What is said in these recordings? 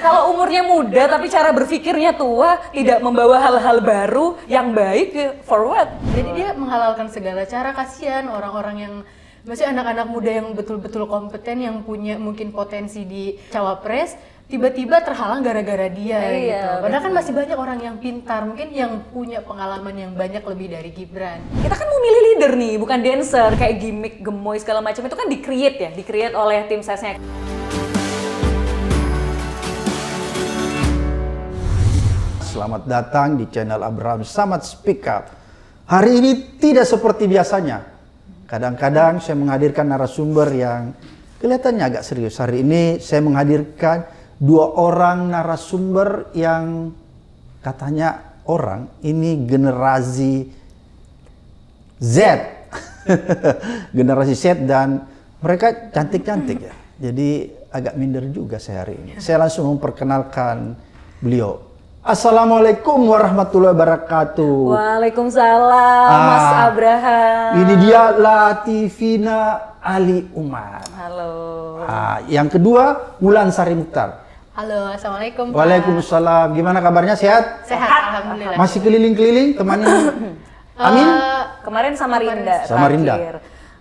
Kalau umurnya muda tapi cara berpikirnya tua, tidak membawa hal-hal baru yang baik, for what? Jadi dia menghalalkan segala cara kasihan orang-orang yang masih anak-anak muda yang betul-betul kompeten yang punya mungkin potensi di cawapres tiba-tiba terhalang gara-gara dia Iya, gitu. Padahal kan masih banyak orang yang pintar, mungkin yang punya pengalaman yang banyak lebih dari Gibran. Kita kan mau milih leader nih, bukan dancer, kayak gimmick, gemoy segala macam itu kan di-create ya, di-create oleh tim sesnya. Selamat datang di channel Abraham Samad Speak Up. Hari ini tidak seperti biasanya. Kadang-kadang saya menghadirkan narasumber yang kelihatannya agak serius. Hari ini saya menghadirkan dua orang narasumber yang katanya orang ini generasi Z. generasi Z dan mereka cantik-cantik ya. Jadi agak minder juga saya hari ini. Saya langsung memperkenalkan beliau. Assalamualaikum warahmatullahi wabarakatuh. Waalaikumsalam, Mas Ah, Abraham. Ini dia Latifina Ali Umar. Halo. Ah, yang kedua Wulan Sari Mukhtar. Halo, assalamualaikum. Pak. Waalaikumsalam. Gimana kabarnya? Sehat? Sehat, alhamdulillah. Masih keliling-keliling temannya? Amin. Eh, Kemarin Samarinda. Samarinda. terakhir.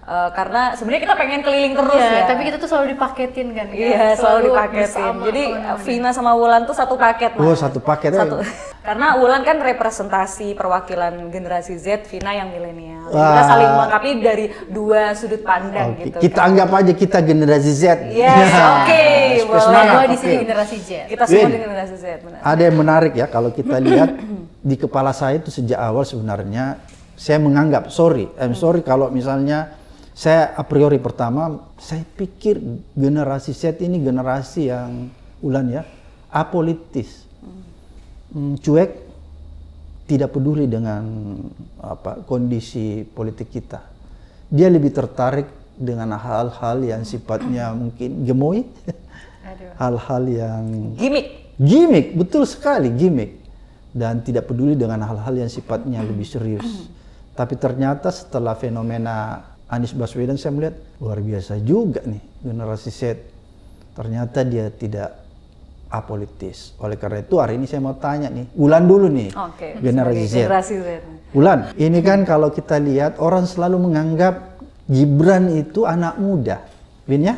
Eh, karena sebenarnya kita pengen keliling terus Iya, ya. tapi kita tuh selalu dipaketin kan. ya. Iya, selalu dipaketin. bersama Jadi ke mana-mana. Vina sama Wulan tuh satu paket. Oh, Mas. satu paket aja. Satu. Karena Wulan kan representasi perwakilan generasi Z, Vina yang milenial. Kita Wah. saling melengkapi dari dua sudut pandang Oke, gitu. Kita kan. anggap aja kita generasi Z. Yes, oke, Supaya boleh. di sini generasi Z. Kita semua Win. generasi Z, benar. Ada yang menarik ya kalau kita lihat di kepala saya itu sejak awal sebenarnya saya menganggap sorry, I'm sorry kalau misalnya saya a priori pertama saya pikir generasi Z ini generasi yang ulan ya apolitis, Hmm, cuek, tidak peduli dengan apa kondisi politik kita. Dia lebih tertarik dengan hal-hal yang sifatnya mungkin gemoy, hal-hal yang Gimik. Gimik, betul sekali gimik. Dan tidak peduli dengan hal-hal yang sifatnya lebih serius. Tapi ternyata setelah fenomena Anies Baswedan saya melihat luar biasa juga nih generasi Z. Ternyata dia tidak apolitis. Oleh karena itu hari ini saya mau tanya nih, Ulan dulu nih, Oke. generasi Z. Generasi Z. Ulan, ini kan kalau kita lihat orang selalu menganggap Gibran itu anak muda, Win ya?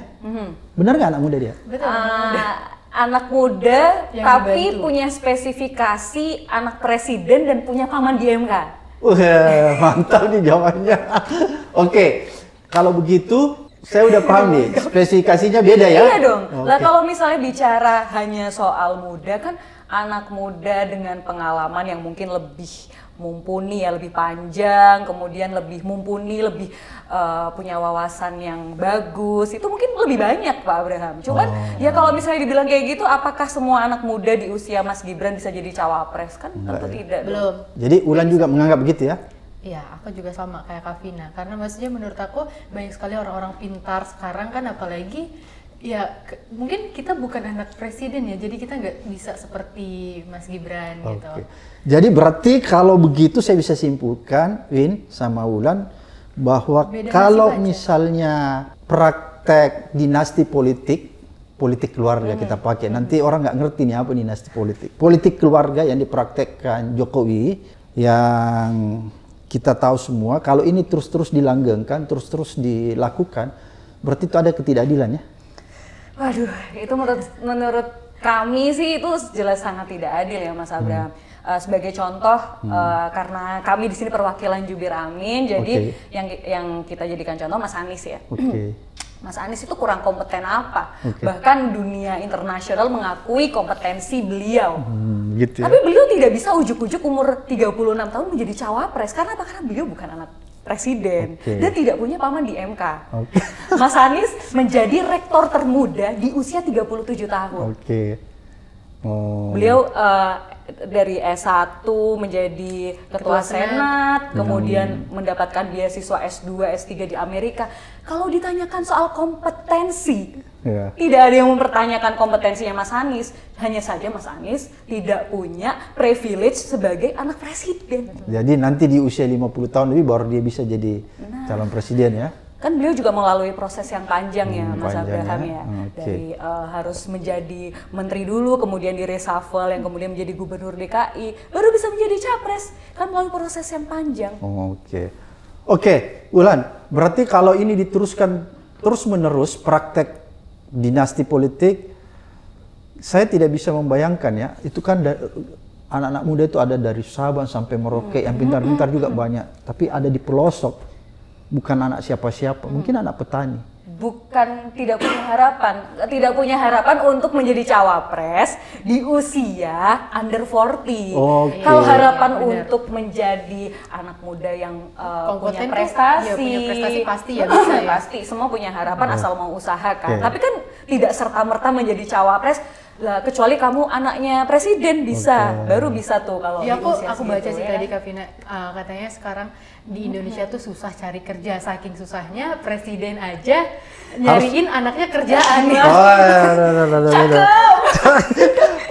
Benar nggak anak muda dia? Betul. Ah, anak muda Yang tapi dibantu. punya spesifikasi anak presiden dan punya paman di MK. Wah, mantap nih jawabannya. Oke, kalau begitu saya udah paham nih, spesifikasinya beda ya? Iya dong. Lah Oke. kalau misalnya bicara hanya soal muda kan anak muda dengan pengalaman yang mungkin lebih mumpuni ya lebih panjang, kemudian lebih mumpuni, lebih eh, punya wawasan yang bagus. Itu mungkin lebih banyak Pak Abraham. Cuman Oh. ya kalau misalnya dibilang kayak gitu apakah semua anak muda di usia Mas Gibran bisa jadi cawapres? Kan tentu ya. tidak. dong. Belum. Jadi Ulan juga menganggap begitu ya? Iya, aku juga sama kayak Kavina. Karena maksudnya menurut aku banyak sekali orang-orang pintar sekarang kan apalagi ya ke- mungkin kita bukan anak presiden ya, jadi kita nggak bisa seperti Mas Gibran gitu. Oke. Jadi berarti kalau begitu saya bisa simpulkan, Win sama Ulan, bahwa Beda kalau nasib aja. misalnya praktek dinasti politik, politik keluarga kita pakai, nanti orang nggak ngerti nih apa dinasti politik. Politik keluarga yang dipraktekkan Jokowi, yang kita tahu semua, kalau ini terus-terus dilanggengkan, terus-terus dilakukan, berarti itu ada ketidakadilan ya? Waduh, itu menurut menurut kami sih itu jelas sangat tidak adil ya Mas Abraham. Eh, sebagai contoh, eh, karena kami di sini perwakilan Jubir Amin, jadi Oke. yang yang kita jadikan contoh Mas Anies ya. Oke. Mas Anies itu kurang kompeten apa? Oke. Bahkan dunia internasional mengakui kompetensi beliau. Hmm, gitu ya. Tapi beliau tidak bisa ujuk-ujuk umur 36 tahun menjadi cawapres. Karena apa? Karena beliau bukan anak presiden Oke. dan tidak punya paman di MK. Oke. Mas Anies menjadi rektor termuda di usia 37 tahun. Oke. Oh. Beliau eh, dari S1 menjadi ketua, Ketua senat, Hmm. kemudian mendapatkan beasiswa S2, S3 di Amerika. Kalau ditanyakan soal kompetensi, Ya. tidak ada yang mempertanyakan kompetensinya Mas Anies. Hanya saja Mas Anies tidak punya privilege sebagai anak presiden. Jadi nanti di usia 50 tahun lebih baru dia bisa jadi Nah. calon presiden ya. kan beliau juga melalui proses yang panjang ya Hmm, Mas panjang Abraham ya. ya Oke. dari uh, harus menjadi menteri dulu kemudian di reshuffle yang kemudian menjadi gubernur DKI baru bisa menjadi capres kan melalui proses yang panjang Oh, Oke. Oke, Ulan. Berarti kalau ini diteruskan terus-menerus praktek dinasti politik, saya tidak bisa membayangkan ya. Itu kan anak-anak muda itu ada dari Sabang sampai Merauke, yang pintar-pintar juga banyak. Tapi ada di pelosok, bukan anak siapa-siapa, mungkin anak petani. Bukan tidak punya harapan tidak punya harapan untuk menjadi cawapres di usia under 40 Oke. kalau harapan Benar. untuk menjadi anak muda yang uh, punya prestasi ya, punya prestasi pasti ya bisa ya. pasti semua punya harapan asal mau usahakan Oke. tapi kan tidak serta merta menjadi cawapres lah kecuali kamu anaknya presiden bisa Oke. baru bisa tuh kalau Ya di aku usia aku segitu, baca sih ya tadi kan? Kak Vina uh, katanya sekarang di Indonesia tuh susah cari kerja saking susahnya presiden aja nyariin anaknya kerjaan ya. Oh, ya, ya, ya, ya, ya, ya.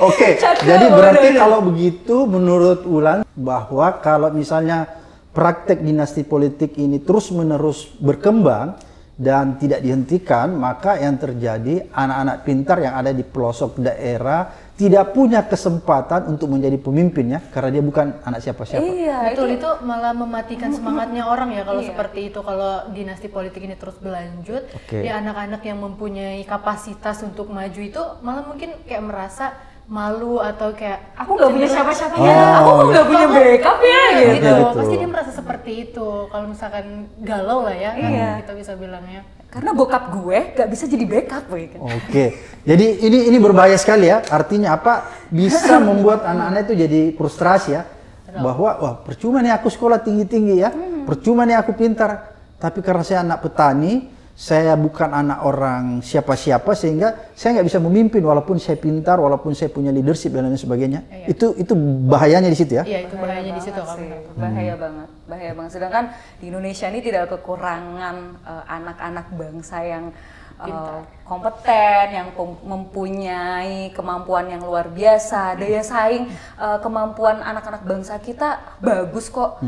Oke, Cakep, jadi berarti kalau begitu menurut Ulan bahwa kalau misalnya praktek dinasti politik ini terus-menerus berkembang dan tidak dihentikan, maka yang terjadi anak-anak pintar yang ada di pelosok daerah tidak punya kesempatan untuk menjadi pemimpin ya, karena dia bukan anak siapa-siapa. iya Betul itu itu malah mematikan semangatnya orang ya kalau Iya. seperti itu kalau dinasti politik ini terus berlanjut Oke. ya anak-anak yang mempunyai kapasitas untuk maju itu malah mungkin kayak merasa malu atau kayak aku nggak punya siapa-siapa ya Oh. aku nggak punya backup ya gitu gitu. Betul. Pasti dia merasa seperti itu. Kalau misalkan galau lah ya, Iya. kita bisa bilangnya. karena bokap gue nggak bisa jadi backup gue kan Oke, jadi ini ini berbahaya sekali ya. Artinya apa? Bisa membuat anak-anak itu jadi frustrasi ya. Bahwa wah percuma nih aku sekolah tinggi-tinggi ya, percuma nih aku pintar. Tapi karena saya anak petani, saya bukan anak orang siapa-siapa sehingga saya nggak bisa memimpin walaupun saya pintar, walaupun saya punya leadership dan lain sebagainya. Itu itu bahayanya di situ ya. Iya, itu bahayanya di situ banget kamu. sih, bahaya banget bahaya banget sedangkan di Indonesia ini tidak kekurangan eh, anak-anak bangsa yang eh, kompeten yang mempunyai kemampuan yang luar biasa daya saing eh, kemampuan anak-anak bangsa kita bagus kok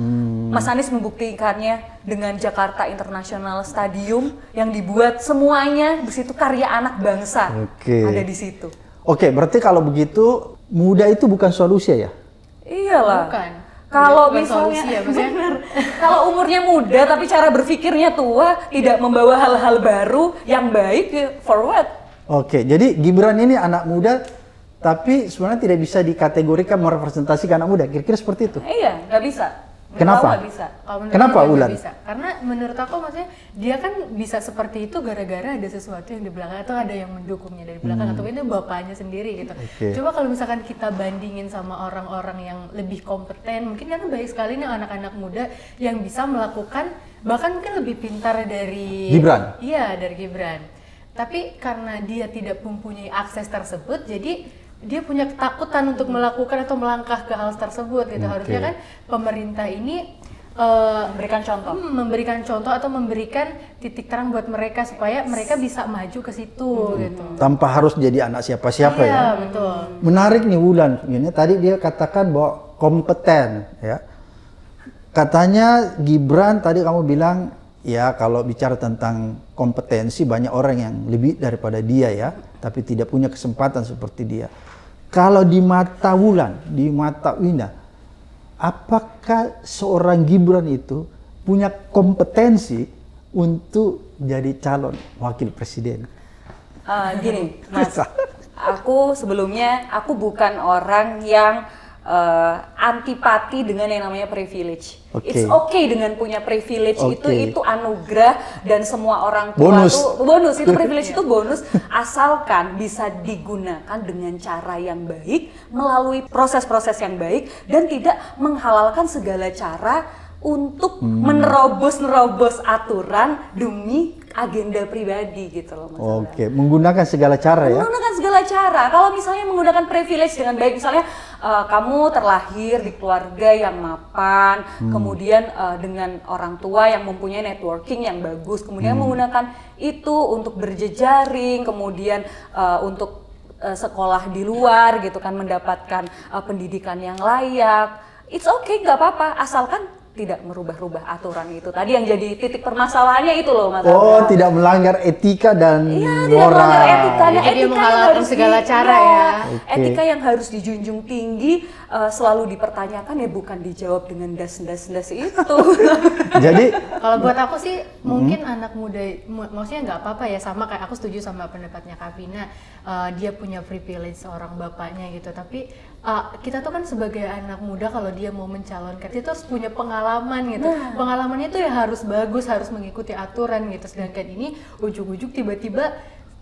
Mas Anies membuktikannya dengan Jakarta International Stadium yang dibuat semuanya di situ karya anak bangsa Oke. ada di situ Oke, berarti kalau begitu muda itu bukan solusi ya? iyalah Bukan. Kalau misalnya solusi ya, maksudnya. bener. kalau umurnya muda tapi cara berpikirnya tua, tidak membawa hal-hal baru yang baik, ya forward. Oke, jadi Gibran ini anak muda, tapi sebenarnya tidak bisa dikategorikan merepresentasikan anak muda. Kira-kira seperti itu. Iya, nggak bisa. Kenapa? bisa. Kalau menurut Kenapa, aku nggak Ulan? Bisa. Karena menurut aku maksudnya dia kan bisa seperti itu gara-gara ada sesuatu yang di belakang atau ada yang mendukungnya dari belakang atau ini bapaknya sendiri gitu. Hmm. Oke. Coba kalau misalkan kita bandingin sama orang-orang yang lebih kompeten, mungkin kan banyak sekali nih anak-anak muda yang bisa melakukan bahkan mungkin lebih pintar dari Gibran? Iya, dari Gibran. Tapi karena dia tidak mempunyai akses tersebut, jadi dia punya ketakutan untuk melakukan atau melangkah ke hal tersebut gitu. Oke. Harusnya kan pemerintah ini eh, Memberikan contoh. hmm, memberikan contoh atau memberikan titik terang buat mereka supaya mereka bisa maju ke situ gitu. Tanpa harus jadi anak siapa-siapa Iya, ya. betul. Menarik nih Wulan. Ini tadi dia katakan bahwa kompeten ya. Katanya Gibran tadi kamu bilang ya kalau bicara tentang kompetensi banyak orang yang lebih daripada dia ya, tapi tidak punya kesempatan seperti dia. Kalau di mata Wulan, di mata Wina, apakah seorang Gibran itu punya kompetensi untuk jadi calon wakil presiden? Eh, gini, Mas. Aku sebelumnya aku bukan orang yang eh, antipati dengan yang namanya privilege. Oke. It's okay dengan punya privilege itu Oke. itu anugerah dan semua orang tua Bonus. tuh bonus itu privilege itu bonus asalkan bisa digunakan dengan cara yang baik melalui proses-proses yang baik dan tidak menghalalkan segala cara untuk Hmm. menerobos-nerobos aturan demi agenda pribadi gitu loh Mas. Oke, menggunakan segala cara ya. Menggunakan segala cara. Kalau misalnya menggunakan privilege dengan baik, misalnya eh, kamu terlahir di keluarga yang mapan, kemudian eh, dengan orang tua yang mempunyai networking yang bagus, kemudian menggunakan itu untuk berjejaring, kemudian eh, untuk sekolah di luar gitu kan, mendapatkan eh, pendidikan yang layak. It's okay, nggak apa-apa, asalkan tidak merubah-rubah aturan itu. Tadi yang jadi titik permasalahannya itu loh Mas. Oh, Abra. tidak melanggar etika dan Iya, tidak moral. melanggar etikanya. Jadi dia Etika yang menghalalkan harus segala di- cara iya, ya. Oke. Etika yang harus dijunjung tinggi eh, selalu dipertanyakan ya bukan dijawab dengan das-das-das itu. Jadi Kalau buat aku sih Mm-hmm. mungkin anak muda, mu- maksudnya nggak apa-apa ya sama kayak aku setuju sama pendapatnya Kavina. Uh, dia punya privilege seorang bapaknya gitu. Tapi uh, kita tuh kan sebagai anak muda kalau dia mau mencalonkan, dia tuh harus punya pengalaman gitu. Nah. Pengalamannya tuh ya harus bagus, harus mengikuti aturan gitu. Sedangkan ini ujuk-ujuk tiba-tiba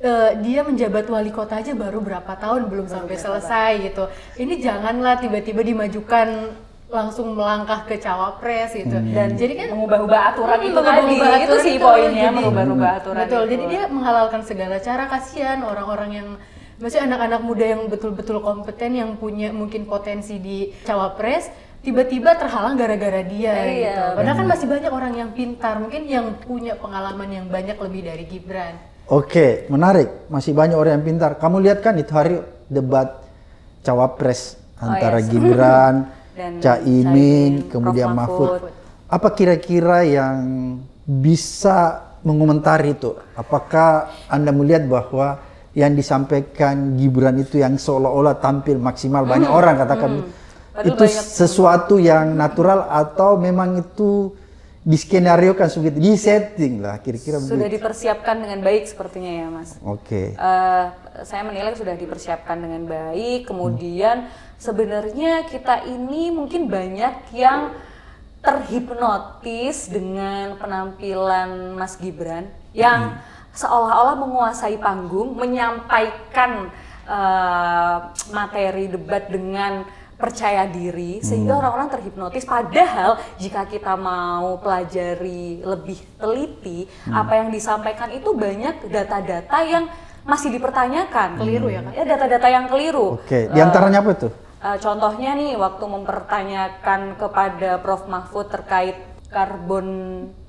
uh, dia menjabat wali kota aja baru berapa tahun belum sampai selesai gitu. Ini janganlah tiba-tiba dimajukan langsung melangkah ke cawapres gitu. Dan jadi kan mengubah-ubah aturan Hmm, itu tadi. Itu aturan sih itu. poinnya mengubah-ubah aturan. Betul. itu. Jadi dia menghalalkan segala cara kasihan orang-orang yang maksudnya anak-anak muda yang betul-betul kompeten yang punya mungkin potensi di cawapres tiba-tiba terhalang gara-gara dia Iya, gitu. Padahal kan masih banyak orang yang pintar, mungkin yang punya pengalaman yang banyak lebih dari Gibran. Oke, menarik. Masih banyak orang yang pintar. Kamu lihat kan itu hari debat cawapres antara yes. Gibran, Dan Caimin, kemudian Prof. Mahfud. Mahfud. Apa kira-kira yang bisa mengomentari itu? Apakah Anda melihat bahwa yang disampaikan Gibran itu yang seolah-olah tampil maksimal banyak orang katakan Hmm. Padahal itu sesuatu yang natural atau memang itu diskenariokan seperti di setting lah kira-kira sudah begitu. dipersiapkan dengan baik sepertinya ya Mas. Oke. Eh, saya menilai sudah dipersiapkan dengan baik. Kemudian sebenarnya kita ini mungkin banyak yang terhipnotis dengan penampilan Mas Gibran yang seolah-olah menguasai panggung, menyampaikan eh, materi debat dengan percaya diri sehingga orang-orang terhipnotis. Padahal jika kita mau pelajari lebih teliti apa yang disampaikan itu banyak data-data yang masih dipertanyakan. Keliru ya, Kak? ya data-data yang keliru. Oke, di antaranya apa tuh? Eh, contohnya nih waktu mempertanyakan kepada Prof. Mahfud terkait karbon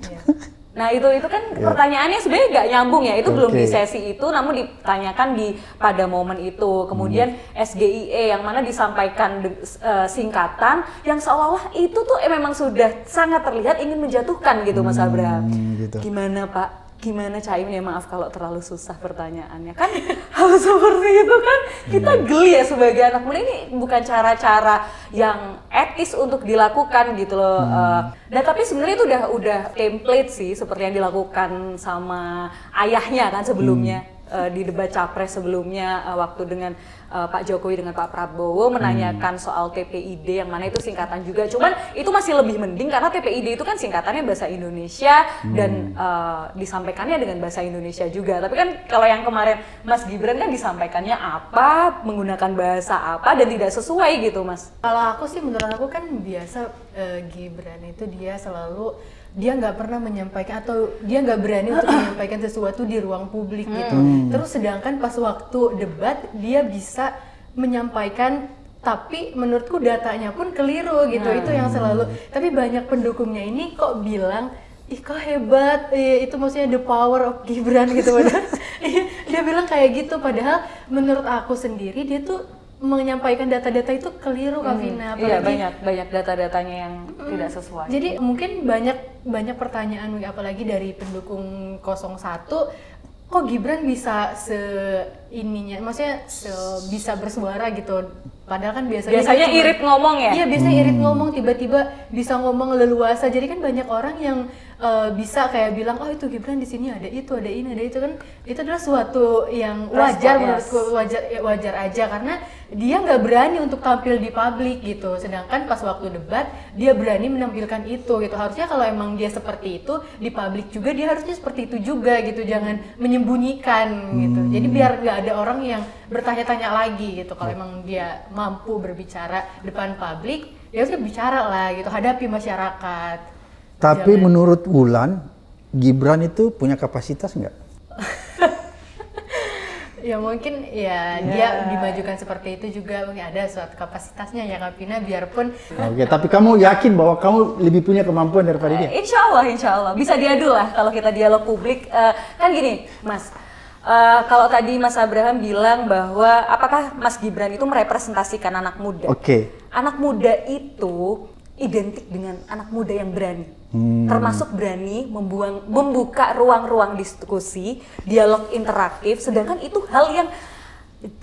Nah itu itu kan pertanyaannya sebenarnya nggak nyambung ya. Itu belum di sesi itu namun ditanyakan di pada momen itu. Kemudian SGIE yang mana disampaikan de- eh, singkatan yang seolah-olah itu tuh eh, memang sudah sangat terlihat ingin menjatuhkan gitu Mas Abraham. gitu. gimana Pak gimana Caimin ya maaf kalau terlalu susah pertanyaannya. Kan hal seperti itu kan kita geli ya sebagai anak muda. Ini bukan cara-cara yang etis untuk dilakukan gitu loh Eh, dan tapi sebenarnya itu udah udah template sih seperti yang dilakukan sama ayahnya kan sebelumnya eh, di debat capres sebelumnya eh, waktu dengan eh, Pak Jokowi dengan Pak Prabowo menanyakan soal TPID yang mana itu singkatan juga. Cuman itu masih lebih mending karena TPID itu kan singkatannya bahasa Indonesia dan eh, disampaikannya dengan bahasa Indonesia juga. Tapi kan kalau yang kemarin Mas Gibran kan disampaikannya apa menggunakan bahasa apa dan tidak sesuai gitu Mas. Kalau aku sih menurut aku kan biasa eh, Gibran itu dia selalu dia nggak pernah menyampaikan atau dia nggak berani untuk menyampaikan sesuatu di ruang publik gitu. Terus sedangkan pas waktu debat dia bisa menyampaikan tapi menurutku datanya pun keliru gitu. Itu yang selalu. Tapi banyak pendukungnya ini kok bilang ih kok hebat, eh, itu maksudnya the power of Gibran gitu padahal dia bilang kayak gitu padahal menurut aku sendiri dia tuh menyampaikan data-data itu keliru Kavina iya apalagi banyak banyak data-datanya yang tidak sesuai. Jadi mungkin banyak banyak pertanyaan apalagi dari pendukung 01 kok Gibran bisa se ininya maksudnya se bisa bersuara gitu? Padahal kan biasanya biasanya cuma- irit ngomong ya? Iya biasanya irit ngomong tiba-tiba bisa ngomong leluasa. Jadi kan banyak orang yang eh, bisa kayak bilang oh itu Gibran di sini ada itu ada ini ada itu kan itu adalah suatu yang wajar menurutku wajar ya, wajar aja karena dia nggak berani untuk tampil di publik gitu. Sedangkan pas waktu debat dia berani menampilkan itu gitu. Harusnya kalau emang dia seperti itu di publik juga dia harusnya seperti itu juga gitu. Jangan menyembunyikan gitu. Jadi biar nggak ada orang yang bertanya-tanya lagi gitu. Kalau emang dia mampu berbicara depan publik, ya udah bicara lah gitu. Hadapi masyarakat. Tapi Jangan- menurut Wulan, Gibran itu punya kapasitas nggak? Ya mungkin ya dia dimajukan seperti itu juga mungkin ada suatu kapasitasnya ya Kapina biarpun Oke, tapi kamu yakin bahwa kamu lebih punya kemampuan daripada dia? Insya Allah, insya Allah bisa diadu lah kalau kita dialog publik. Eh, kan gini, Mas. eh, kalau tadi Mas Abraham bilang bahwa apakah Mas Gibran itu merepresentasikan anak muda? Oke. Anak muda itu identik dengan anak muda yang berani. Termasuk berani membuang, membuka ruang-ruang diskusi, dialog interaktif, sedangkan itu hal yang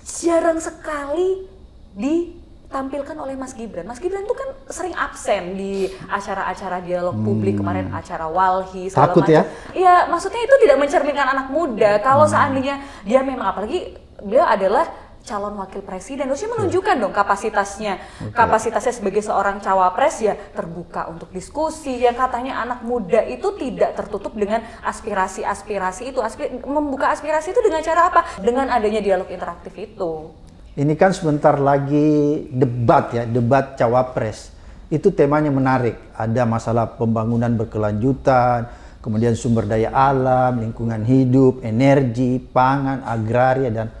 jarang sekali ditampilkan oleh Mas Gibran. Mas Gibran tuh kan sering absen di acara-acara dialog publik kemarin acara Walhi Takut ya? Iya, maksudnya itu tidak mencerminkan anak muda. Kalau seandainya dia memang apalagi dia adalah calon wakil presiden, harusnya menunjukkan dong kapasitasnya. Kapasitasnya sebagai seorang cawapres ya terbuka untuk diskusi. Yang katanya anak muda itu tidak tertutup dengan aspirasi-aspirasi itu. Aspi- membuka aspirasi itu dengan cara apa? Dengan adanya dialog interaktif itu. Ini kan sebentar lagi debat ya, debat cawapres. Itu temanya menarik. Ada masalah pembangunan berkelanjutan, kemudian sumber daya alam, lingkungan hidup, energi, pangan, agraria dan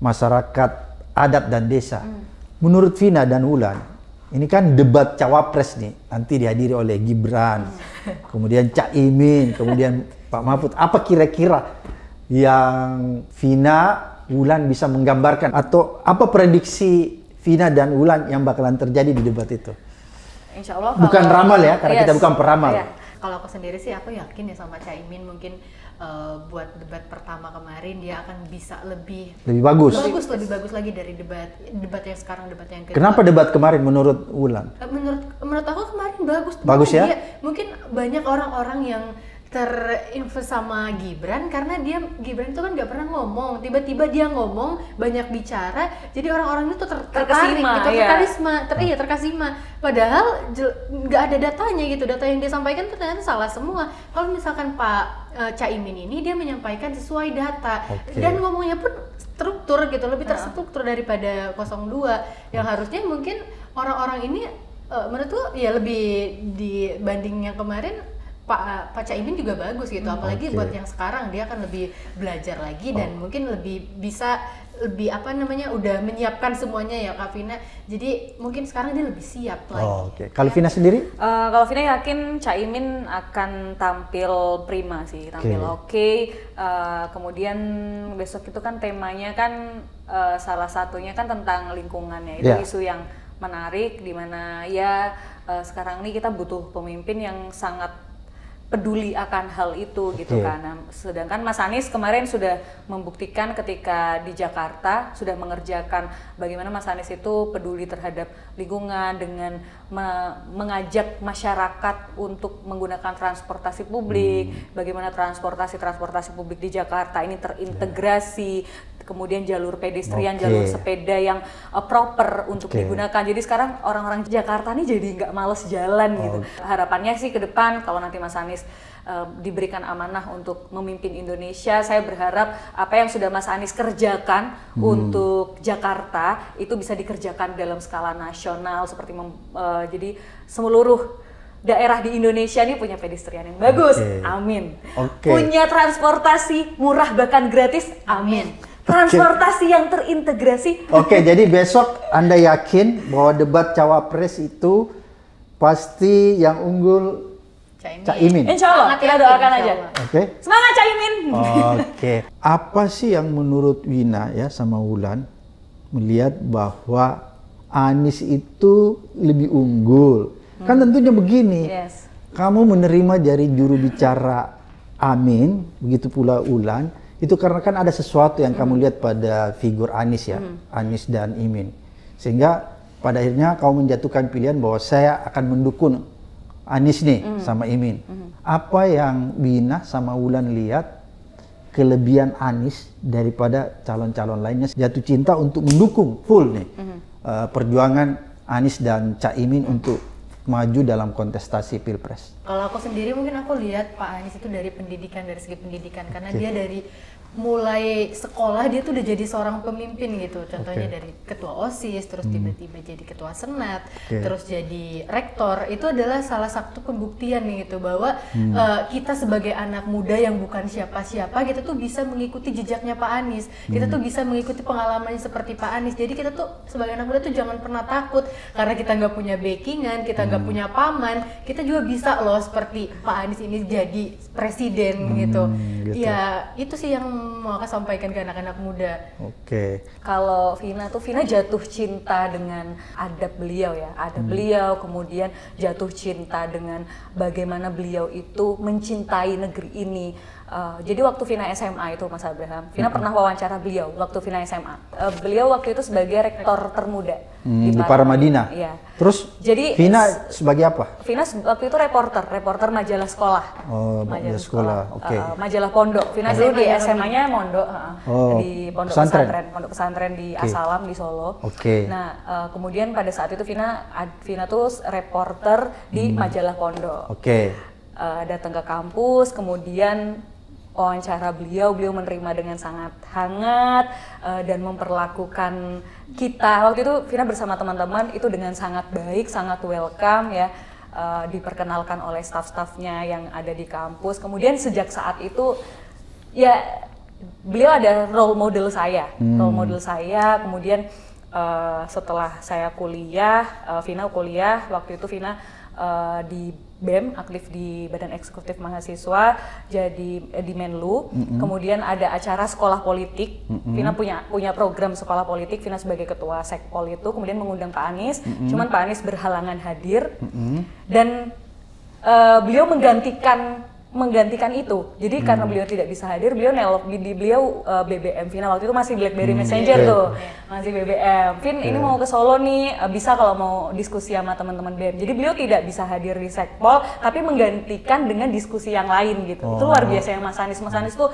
masyarakat adat dan desa. Menurut Vina dan Wulan, ini kan debat cawapres nih, nanti dihadiri oleh Gibran, kemudian Cak Imin, kemudian Pak Mahfud. Apa kira-kira yang Vina, Wulan bisa menggambarkan atau apa prediksi Vina dan Wulan yang bakalan terjadi di debat itu? Insya Allah Bukan kalau- ramal ya, karena kita bukan peramal. Iya. Kalau aku sendiri sih aku yakin ya sama Caimin mungkin eh, buat debat pertama kemarin dia akan bisa lebih Lebih bagus. bagus lebih bagus lagi dari debat debat yang sekarang debat yang kedua. Kenapa debat kemarin menurut Wulan? Eh, menurut menurut aku kemarin bagus Bagus ya? Dia- mungkin banyak orang-orang yang terinfluence sama Gibran karena dia Gibran itu kan nggak pernah ngomong. Tiba-tiba dia ngomong banyak bicara jadi orang-orang itu ter tertarik Terkesima, gitu iya. terkarisma ter iya terkesima padahal nggak ada datanya gitu. Data yang dia sampaikan tuh ternyata salah semua. Kalau misalkan Pak eh, Caimin ini dia menyampaikan sesuai data. Oke. dan ngomongnya pun struktur gitu lebih terstruktur daripada 02 yang harusnya mungkin orang-orang ini eh, menurutku ya lebih dibanding yang kemarin Pak Pak Caimin juga bagus gitu apalagi Oke. buat yang sekarang dia akan lebih belajar lagi dan mungkin lebih bisa lebih apa namanya udah menyiapkan semuanya ya Kak Vina jadi mungkin sekarang dia lebih siap lagi Oh, Oke, kalau Vina sendiri? Eh, kalau Vina yakin Caimin akan tampil prima sih, tampil Oke. oke. Eh, kemudian besok itu kan temanya kan eh, salah satunya kan tentang lingkungannya itu Ya. isu yang menarik di mana ya eh, sekarang ini kita butuh pemimpin yang sangat peduli akan hal itu gitu Oke. kan. Nah, sedangkan Mas Anies kemarin sudah membuktikan ketika di Jakarta sudah mengerjakan bagaimana Mas Anies itu peduli terhadap lingkungan dengan me- mengajak masyarakat untuk menggunakan transportasi publik, Hmm. bagaimana transportasi transportasi publik di Jakarta ini terintegrasi, kemudian jalur pedestrian, Oke. jalur sepeda yang uh, proper untuk Oke. digunakan. Jadi sekarang orang-orang Jakarta nih jadi nggak males jalan gitu. Harapannya sih ke depan kalau nanti Mas Anies uh, diberikan amanah untuk memimpin Indonesia, saya berharap apa yang sudah Mas Anies kerjakan untuk Jakarta itu bisa dikerjakan dalam skala nasional seperti mem- uh, jadi seluruh daerah di Indonesia nih punya pedestrian yang bagus, Oke. amin. Oke. Punya transportasi murah bahkan gratis, amin. Transportasi yang terintegrasi, Oke, jadi besok Anda yakin bahwa debat cawapres itu pasti yang unggul Caimin. Cak Imin. insya Allah Sangat kita doakan insya aja. Oke. Semangat Caimin. Oke. Apa sih yang menurut Wina ya sama Wulan melihat bahwa Anies itu lebih unggul? Kan tentunya begini. Yes. Kamu menerima dari juru bicara Amin, begitu pula Ulan, itu karena kan ada sesuatu yang kamu lihat pada figur Anies ya, Anies dan Imin. Sehingga pada akhirnya kamu menjatuhkan pilihan bahwa saya akan mendukung Anies nih sama Imin. Apa yang Bina sama Wulan lihat kelebihan Anies daripada calon-calon lainnya? Jatuh cinta untuk mendukung full nih eh, perjuangan Anies dan Cak Imin untuk maju dalam kontestasi pilpres. Kalau aku sendiri mungkin aku lihat Pak Anies itu dari pendidikan dari segi pendidikan karena dia dari mulai sekolah dia tuh udah jadi seorang pemimpin gitu. Contohnya Oke. dari ketua OSIS terus tiba-tiba jadi ketua senat, Oke. terus jadi rektor. Itu adalah salah satu pembuktian nih gitu bahwa eh, kita sebagai anak muda yang bukan siapa-siapa kita tuh bisa mengikuti jejaknya Pak Anies. Kita tuh bisa mengikuti pengalamannya seperti Pak Anies. Jadi kita tuh sebagai anak muda tuh jangan pernah takut karena kita nggak punya backingan, kita nggak punya paman, kita juga bisa loh seperti Pak Anies ini jadi presiden gitu. gitu. Ya itu sih yang mau aku sampaikan ke anak-anak muda. Oke. Kalau Vina tuh Vina jatuh cinta dengan adab beliau ya, adab beliau, kemudian jatuh cinta dengan bagaimana beliau itu mencintai negeri ini. Uh, jadi waktu Vina SMA itu Mas Abraham, Vina pernah wawancara beliau waktu Vina SMA. Uh, beliau waktu itu sebagai rektor termuda Hmm, di Paramadina. Iya. Terus Jadi Vina sebagai apa? Vina waktu itu reporter, reporter majalah sekolah. Oh, majalah sekolah. Oke. Uh, majalah pondok. Vina dulu di SMA-nya Mondok, uh, Oh, di pondok pesantren. pesantren. pondok pesantren di Asalam di Solo. Oke. Nah, uh, kemudian pada saat itu Vina Vina tuh reporter di Hmm. majalah pondok. Oke. Uh, datang ke kampus, kemudian wawancara beliau, beliau menerima dengan sangat hangat uh, dan memperlakukan kita waktu itu Vina bersama teman-teman itu dengan sangat baik, sangat welcome ya. uh, diperkenalkan oleh staf-stafnya yang ada di kampus. Kemudian sejak saat itu ya beliau ada role model saya, role model saya. Kemudian uh, setelah saya kuliah, uh, Vina kuliah waktu itu Vina uh, di BEM aktif di Badan Eksekutif Mahasiswa jadi eh, di Menlu. Kemudian ada acara sekolah politik. Vina punya punya program sekolah politik. Vina sebagai ketua sekpol itu kemudian mengundang Pak Anies. Cuman Pak Anies berhalangan hadir dan eh, beliau menggantikan menggantikan itu. Jadi karena beliau tidak bisa hadir, beliau nelok di, beliau eh, BBM Vina waktu itu masih BlackBerry Messenger oke. tuh. Masih BBM. Vin ini mau ke Solo nih, eh, bisa kalau mau diskusi sama teman-teman BEM. Jadi beliau tidak bisa hadir di Sekpol, tapi menggantikan dengan diskusi yang lain gitu. Itu luar biasa yang Mas Anies. Mas Anies tuh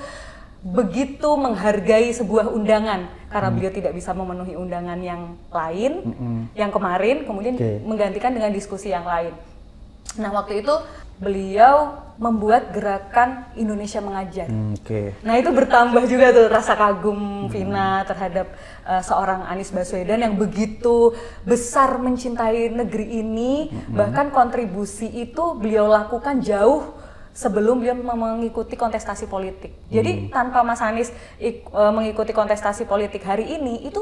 begitu menghargai sebuah undangan karena beliau tidak bisa memenuhi undangan yang lain, yang kemarin, kemudian Oke. menggantikan dengan diskusi yang lain. Nah waktu itu beliau membuat gerakan Indonesia mengajar. Hmm, Oke. Nah itu bertambah juga tuh rasa kagum Vina terhadap uh, seorang Anies Baswedan yang begitu besar mencintai negeri ini, bahkan kontribusi itu beliau lakukan jauh sebelum beliau mengikuti kontestasi politik. Jadi tanpa Mas Anies ik- uh, mengikuti kontestasi politik hari ini itu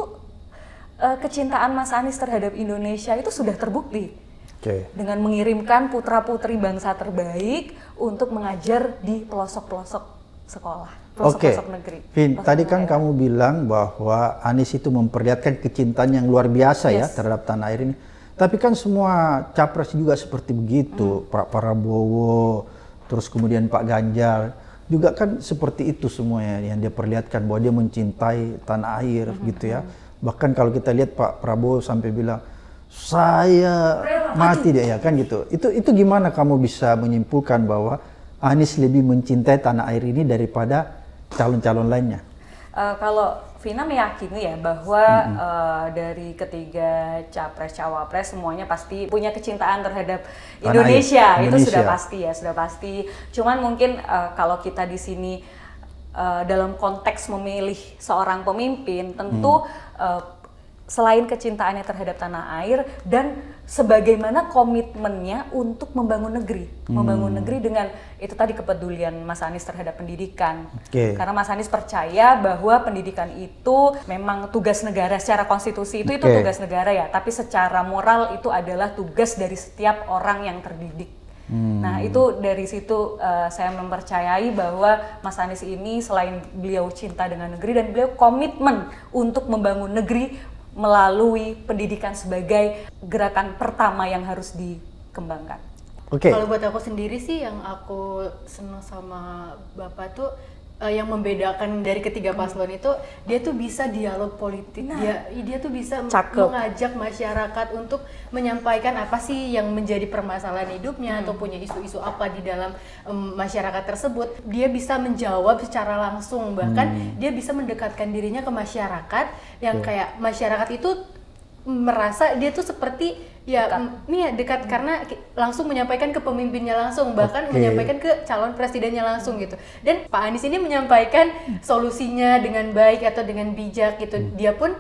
uh, kecintaan Mas Anies terhadap Indonesia itu sudah terbukti Oke. dengan mengirimkan putra-putri bangsa terbaik untuk mengajar di pelosok-pelosok sekolah, pelosok-pelosok negeri. Vin, pelosok tadi kan kamu bilang bahwa Anies itu memperlihatkan kecintaan yang luar biasa ya Yes. terhadap tanah air ini. Tapi kan semua capres juga seperti begitu, Pak Prabowo, terus kemudian Pak Ganjar juga kan seperti itu semuanya yang dia perlihatkan bahwa dia mencintai tanah air gitu ya. Bahkan kalau kita lihat Pak Prabowo sampai bilang saya mati dia ya kan gitu. Itu itu gimana kamu bisa menyimpulkan bahwa Anies lebih mencintai tanah air ini daripada calon-calon lainnya? Eh, kalau Vina meyakini ya bahwa eh, dari ketiga capres cawapres semuanya pasti punya kecintaan terhadap Indonesia. air, itu sudah Indonesia. pasti ya sudah pasti. Cuman mungkin eh, kalau kita di sini eh, dalam konteks memilih seorang pemimpin tentu eh, selain kecintaannya terhadap tanah air dan sebagaimana komitmennya untuk membangun negeri, membangun negeri dengan itu tadi kepedulian Mas Anies terhadap pendidikan. Oke. Karena Mas Anies percaya bahwa pendidikan itu memang tugas negara secara konstitusi itu itu Oke. tugas negara ya, tapi secara moral itu adalah tugas dari setiap orang yang terdidik. Nah itu dari situ eh, saya mempercayai bahwa Mas Anies ini selain beliau cinta dengan negeri dan beliau komitmen untuk membangun negeri melalui pendidikan sebagai gerakan pertama yang harus dikembangkan. Oke. Kalau buat aku sendiri sih yang aku seneng sama Bapak tuh eh, yang membedakan dari ketiga paslon itu dia tuh bisa dialog politik. Dia dia tuh bisa Cakep. mengajak masyarakat untuk menyampaikan apa sih yang menjadi permasalahan hidupnya atau punya isu-isu apa di dalam em, masyarakat tersebut. Dia bisa menjawab secara langsung bahkan dia bisa mendekatkan dirinya ke masyarakat yang kayak masyarakat itu merasa dia tuh seperti ya Dekat. nih ya dekat karena ki- langsung menyampaikan ke pemimpinnya langsung bahkan Oke. menyampaikan ke calon presidennya langsung gitu. Dan Pak Anies ini menyampaikan solusinya dengan baik atau dengan bijak gitu. Dia pun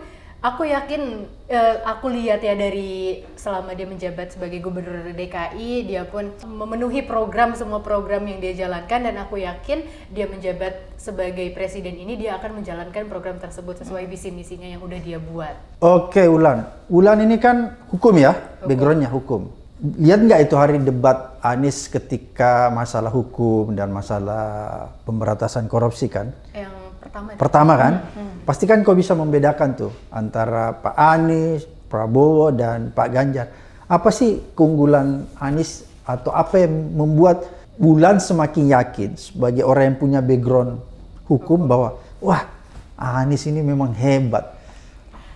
aku yakin eh, aku lihat ya dari selama dia menjabat sebagai gubernur DKI dia pun memenuhi program semua program yang dia jalankan dan aku yakin dia menjabat sebagai presiden ini dia akan menjalankan program tersebut sesuai visi misinya yang udah dia buat Oke, Ulan. Ulan ini kan hukum ya, backgroundnya hukum. Lihat nggak itu hari debat Anies ketika masalah hukum dan masalah pemberantasan korupsi kan? yang pertama. Pertama kan, pasti kan kau bisa membedakan tuh antara Pak Anies, Prabowo dan Pak Ganjar. Apa sih keunggulan Anies atau apa yang membuat Bulan semakin yakin sebagai orang yang punya background hukum bahwa wah Anies ini memang hebat.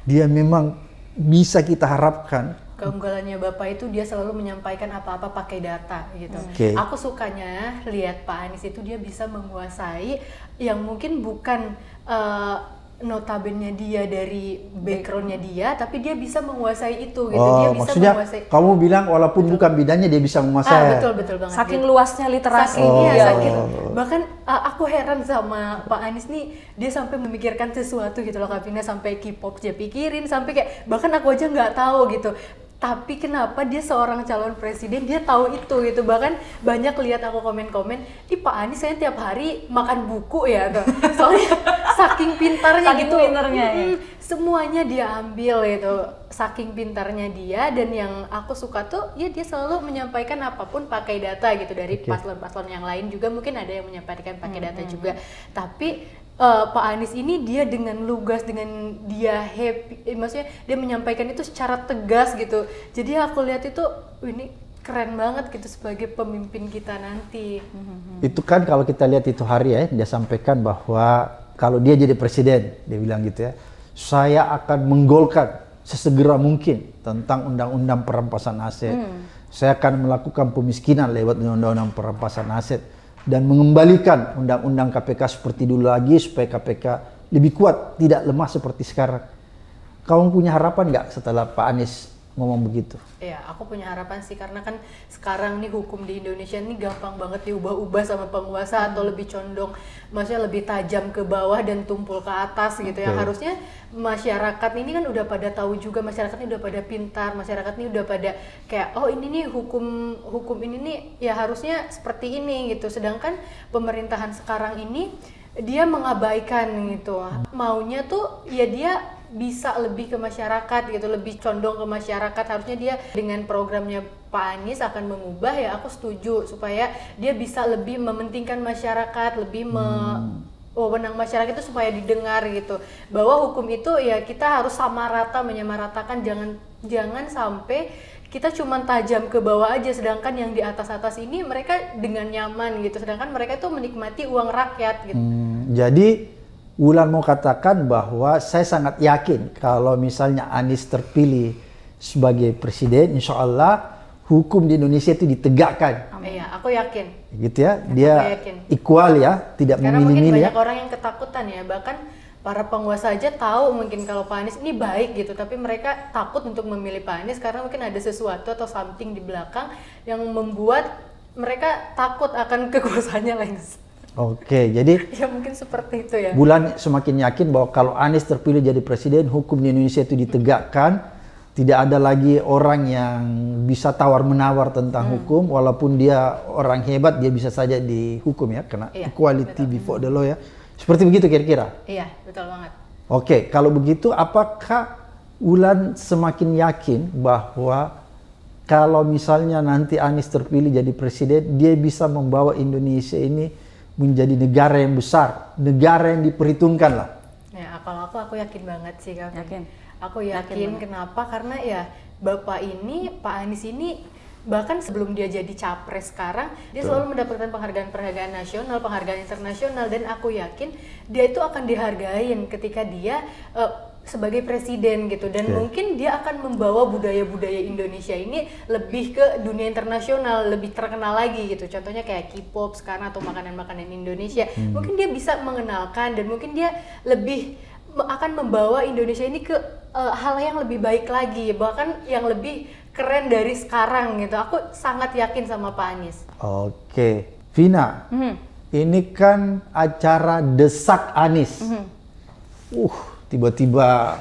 Dia memang bisa kita harapkan keunggulannya bapak itu dia selalu menyampaikan apa-apa pakai data gitu. Oke. Aku sukanya lihat Pak Anies itu dia bisa menguasai yang mungkin bukan eh, notabene dia dari backgroundnya dia, tapi dia bisa menguasai itu gitu. Oh, dia bisa maksudnya menguasai. kamu bilang walaupun bukan bidangnya dia bisa Ah menguasai. betul betul banget. Saking Gitu. luasnya literasi Saking, iya, dia. saking. Bahkan uh, aku heran sama Pak Anies nih, dia sampai memikirkan sesuatu gitu loh, Kapina sampai K-pop dia pikirin, sampai kayak bahkan aku aja nggak tahu gitu. Tapi kenapa dia seorang calon presiden? Dia tahu itu gitu. Bahkan banyak lihat aku komen-komen, ih Pak Anies saya tiap hari makan buku ya tuh. Soalnya saking pintarnya Saking gitu. pintarnya, ya. Semuanya dia ambil itu saking pintarnya dia dan yang aku suka tuh ya dia selalu menyampaikan apa pun pakai data gitu. Dari paslon-paslon yang lain juga mungkin ada yang menyampaikan pakai data juga. tapi eh, Pak Anies ini dia dengan lugas dengan dia happy eh, maksudnya dia menyampaikan itu secara tegas gitu. Jadi aku lihat itu "Wih, ini keren banget gitu sebagai pemimpin kita nanti. Itu kan kalau kita lihat itu hari ya, dia sampaikan bahwa kalau dia jadi presiden, dia bilang gitu ya, saya akan menggolkan sesegera mungkin tentang undang-undang perampasan aset. Saya akan melakukan pemiskinan lewat undang-undang perampasan aset dan mengembalikan undang-undang KPK seperti dulu lagi supaya KPK lebih kuat, tidak lemah seperti sekarang. Kamu punya harapan nggak setelah Pak Anies ngomong begitu? Ya, aku punya harapan sih karena kan sekarang nih hukum di Indonesia ini gampang banget diubah-ubah sama penguasa atau lebih condong, maksudnya lebih tajam ke bawah dan tumpul ke atas gitu ya. Oke. Harusnya masyarakat ini kan udah pada tahu juga, masyarakat ini udah pada pintar, masyarakat ini udah pada kayak oh ini nih hukum hukum ini nih ya harusnya seperti ini gitu. Sedangkan pemerintahan sekarang ini dia mengabaikan gitu. Maunya tuh ya dia bisa lebih ke masyarakat gitu, lebih condong ke masyarakat. Harusnya dia dengan programnya Pak Anies akan mengubah ya aku setuju supaya dia bisa lebih mementingkan masyarakat, lebih me wewenang masyarakat itu supaya didengar gitu. Bahwa hukum itu ya kita harus sama rata menyamaratakan jangan jangan sampai kita cuma tajam ke bawah aja sedangkan yang di atas-atas ini mereka dengan nyaman gitu. Sedangkan mereka itu menikmati uang rakyat gitu. Hmm, jadi Wulan mau katakan bahwa saya sangat yakin kalau misalnya Anies terpilih sebagai presiden, insya Allah hukum di Indonesia itu ditegakkan, Iya, aku yakin. gitu ya. Aku Dia yakin. equal ya, tidak Karena mungkin memilih-milih ya. banyak orang yang ketakutan ya, bahkan para penguasa aja tahu mungkin kalau Pak Anies ini baik gitu, tapi mereka takut untuk memilih Pak Anies karena mungkin ada sesuatu atau something di belakang yang membuat mereka takut akan kekuasaannya lengser. Oke, jadi Ya mungkin seperti itu ya. Bulan semakin yakin bahwa kalau Anies terpilih jadi presiden, hukum di Indonesia itu ditegakkan, tidak ada lagi orang yang bisa tawar menawar tentang Hmm. hukum, walaupun dia orang hebat, dia bisa saja dihukum ya, karena Iya, equality before the law ya. Seperti begitu kira-kira. Iya, betul banget. Oke, kalau begitu apakah Wulan semakin yakin bahwa kalau misalnya nanti Anies terpilih jadi presiden, dia bisa membawa Indonesia ini menjadi negara yang besar, negara yang diperhitungkan lah. Ya, kalau aku aku yakin banget sih Kak. Yakin? Aku yakin, kenapa? Karena ya Bapak ini, Pak Anies ini bahkan sebelum dia jadi capres sekarang, dia selalu mendapatkan penghargaan-penghargaan nasional, penghargaan internasional dan aku yakin dia itu akan dihargain ketika dia eh, sebagai presiden gitu dan Oke. mungkin dia akan membawa budaya-budaya Indonesia ini lebih ke dunia internasional, lebih terkenal lagi gitu. Contohnya kayak K-pop sekarang atau makanan-makanan Indonesia. Mungkin dia bisa mengenalkan dan mungkin dia lebih akan membawa Indonesia ini ke eh, hal yang lebih baik lagi, bahkan yang lebih keren dari sekarang gitu. Aku sangat yakin sama Pak Anies. Oke, Vina, Hmm. ini kan acara desak Anies. Uh, tiba-tiba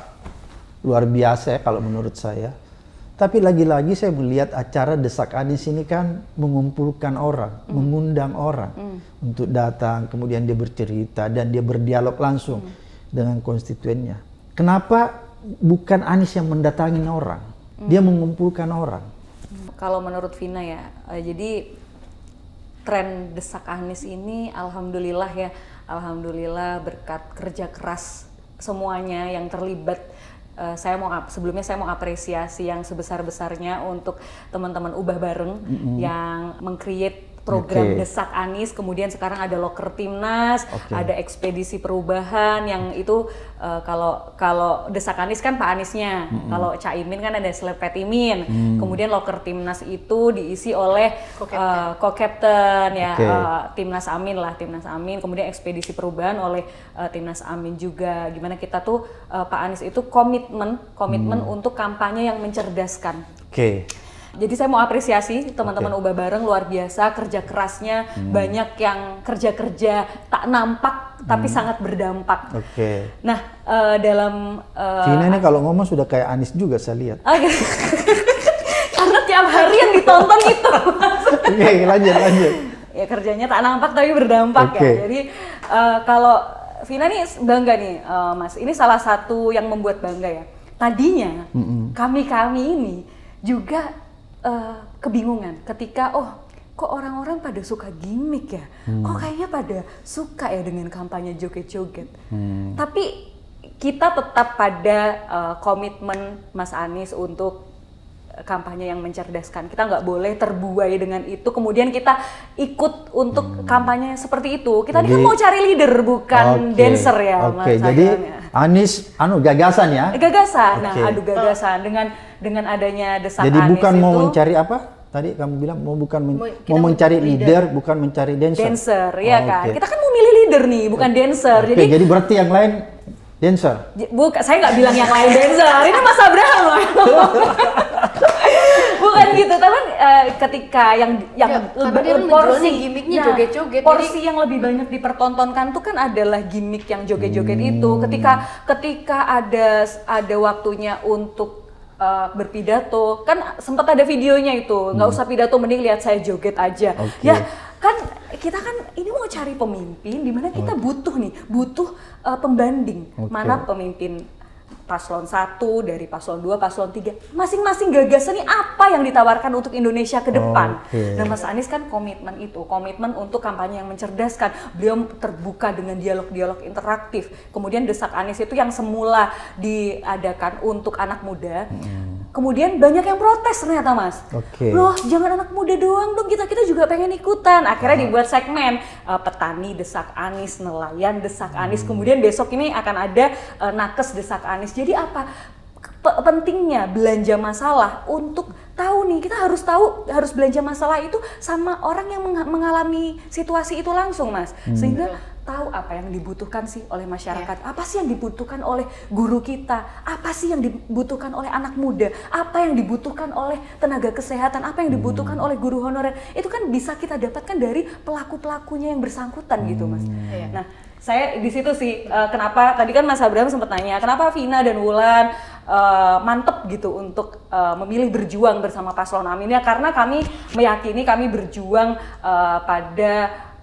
luar biasa ya kalau menurut saya. Tapi lagi-lagi saya melihat acara desak Anies ini kan mengumpulkan orang, mengundang orang untuk datang, kemudian dia bercerita dan dia berdialog langsung dengan konstituennya. Kenapa bukan Anies yang mendatangi orang? Dia mengumpulkan orang. Kalau menurut Vina ya, eh, jadi tren desak Anies ini alhamdulillah ya alhamdulillah berkat kerja keras semuanya yang terlibat eh, saya mau sebelumnya saya mau apresiasi yang sebesar besarnya untuk teman-teman ubah bareng yang mengcreate program Oke. desak Anis kemudian sekarang ada loker timnas Oke. ada ekspedisi perubahan yang itu eh, kalau kalau desak Anis kan Pak Anisnya kalau Caimin kan ada Slep Petimin Mm. kemudian loker timnas itu diisi oleh Co-captain. co-captain ya Oke. eh, timnas Amin lah timnas Amin kemudian ekspedisi perubahan oleh eh, timnas Amin juga gimana kita tuh eh, Pak Anies itu komitmen komitmen Mm. untuk kampanye yang mencerdaskan Oke. Jadi saya mau apresiasi teman-teman Oke. Ubah Bareng luar biasa kerja kerasnya banyak yang kerja-kerja tak nampak tapi sangat berdampak. Oke. Nah eh, dalam eh, Vina ini kalau ngomong sudah kayak Anis juga saya lihat. ah, gitu. karena tiap hari yang ditonton itu Oke, lanjut lanjut. ya kerjanya tak nampak tapi berdampak Oke. ya. Jadi eh, kalau Vina nih bangga nih eh, Mas. Ini salah satu yang membuat bangga ya. Tadinya kami-kami ini juga eh, kebingungan ketika oh kok orang-orang pada suka gimmick ya. Kok kayaknya pada suka ya dengan kampanye joget-joget. Tapi kita tetap pada eh, komitmen Mas Anies untuk kampanye yang mencerdaskan. Kita nggak boleh terbuai dengan itu. Kemudian kita ikut untuk kampanye seperti itu. Kita ini kan Jadi- mau cari leader bukan Oke, dancer ya, Oke, Mas jadi ya. Anis anu gagasan ya. Eh, Gagasan. Nah, Oke. adu gagasan dengan dengan adanya desak Jadi bukan mau itu mencari apa? Tadi kamu bilang mau bukan men- Mau- mau, mau mencari leader. leader, bukan mencari dancer. dancer, ya Oh, kan? oke. Kita kan mau milih leader nih, bukan dancer. Oke, Jadi jadi berarti yang lain dancer. Bukan, saya nggak bilang yang lain dancer. Ini Mas Abraham loh. Bukan gitu, tapi eh, ketika yang yang Ya, kan porsi gimmicknya nah, joget-joget, Porsi yang lebih banyak dipertontonkan tuh kan adalah gimmick yang joget-joget itu. Ketika ketika ada ada waktunya untuk eh, berpidato, kan sempat ada videonya itu. Nggak usah pidato, mending lihat saya joget aja. Oke. Ya kan kita kan ini mau cari pemimpin di mana kita butuh nih butuh uh, pembanding Oke. mana pemimpin paslon 1 dari paslon 2 paslon 3 masing-masing gagasan ini apa yang ditawarkan untuk Indonesia ke depan? Oke. nah Mas Anies kan komitmen itu komitmen untuk kampanye yang mencerdaskan. Beliau terbuka dengan dialog-dialog interaktif. Kemudian desak Anies itu yang semula diadakan untuk anak muda kemudian banyak yang protes ternyata Mas. Oke. loh jangan anak muda doang dong kita kita juga pengen ikutan. Akhirnya dibuat segmen eh, petani desak Anis nelayan desak Anis. Kemudian besok ini akan ada eh, nakes desak Anis. Jadi apa? Pe- pentingnya belanja masalah untuk tahu nih kita harus tahu harus belanja masalah itu sama orang yang mengalami situasi itu langsung mas. Sehingga tahu apa yang dibutuhkan sih oleh masyarakat? Apa sih yang dibutuhkan oleh guru kita? Apa sih yang dibutuhkan oleh anak muda? Apa yang dibutuhkan oleh tenaga kesehatan? Apa yang dibutuhkan oleh guru honorer? Itu kan bisa kita dapatkan dari pelaku pelakunya yang bersangkutan gitu mas. Iya. nah saya di situ sih eh, kenapa? Tadi kan Mas Abraham sempat nanya kenapa Vina dan Wulan eh, mantep gitu untuk eh, memilih berjuang bersama paslon Amin? Ya karena kami meyakini kami berjuang eh, pada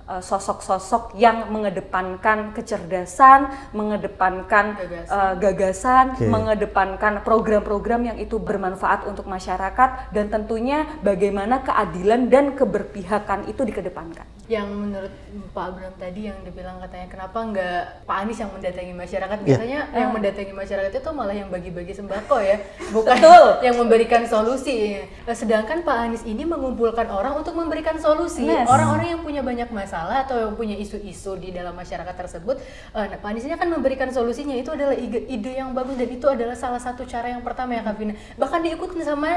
sosok-sosok yang mengedepankan kecerdasan, mengedepankan Gagasan. eh, gagasan, Oke. mengedepankan program-program yang itu bermanfaat untuk masyarakat dan tentunya bagaimana keadilan dan keberpihakan itu dikedepankan. yang menurut Pak Abraham tadi yang dibilang katanya kenapa nggak Pak Anies yang mendatangi masyarakat Iya. biasanya yang mendatangi masyarakat itu malah yang bagi-bagi sembako ya bukan Betul. yang memberikan solusi Nah, sedangkan Pak Anies ini mengumpulkan orang untuk memberikan solusi Yes. orang-orang yang punya banyak masalah atau yang punya isu-isu di dalam masyarakat tersebut eh, nah, Pak Anies ini akan memberikan solusinya. Itu adalah ide, ide yang bagus dan itu adalah salah satu cara yang pertama ya Kak Vina. Bahkan diikutin sama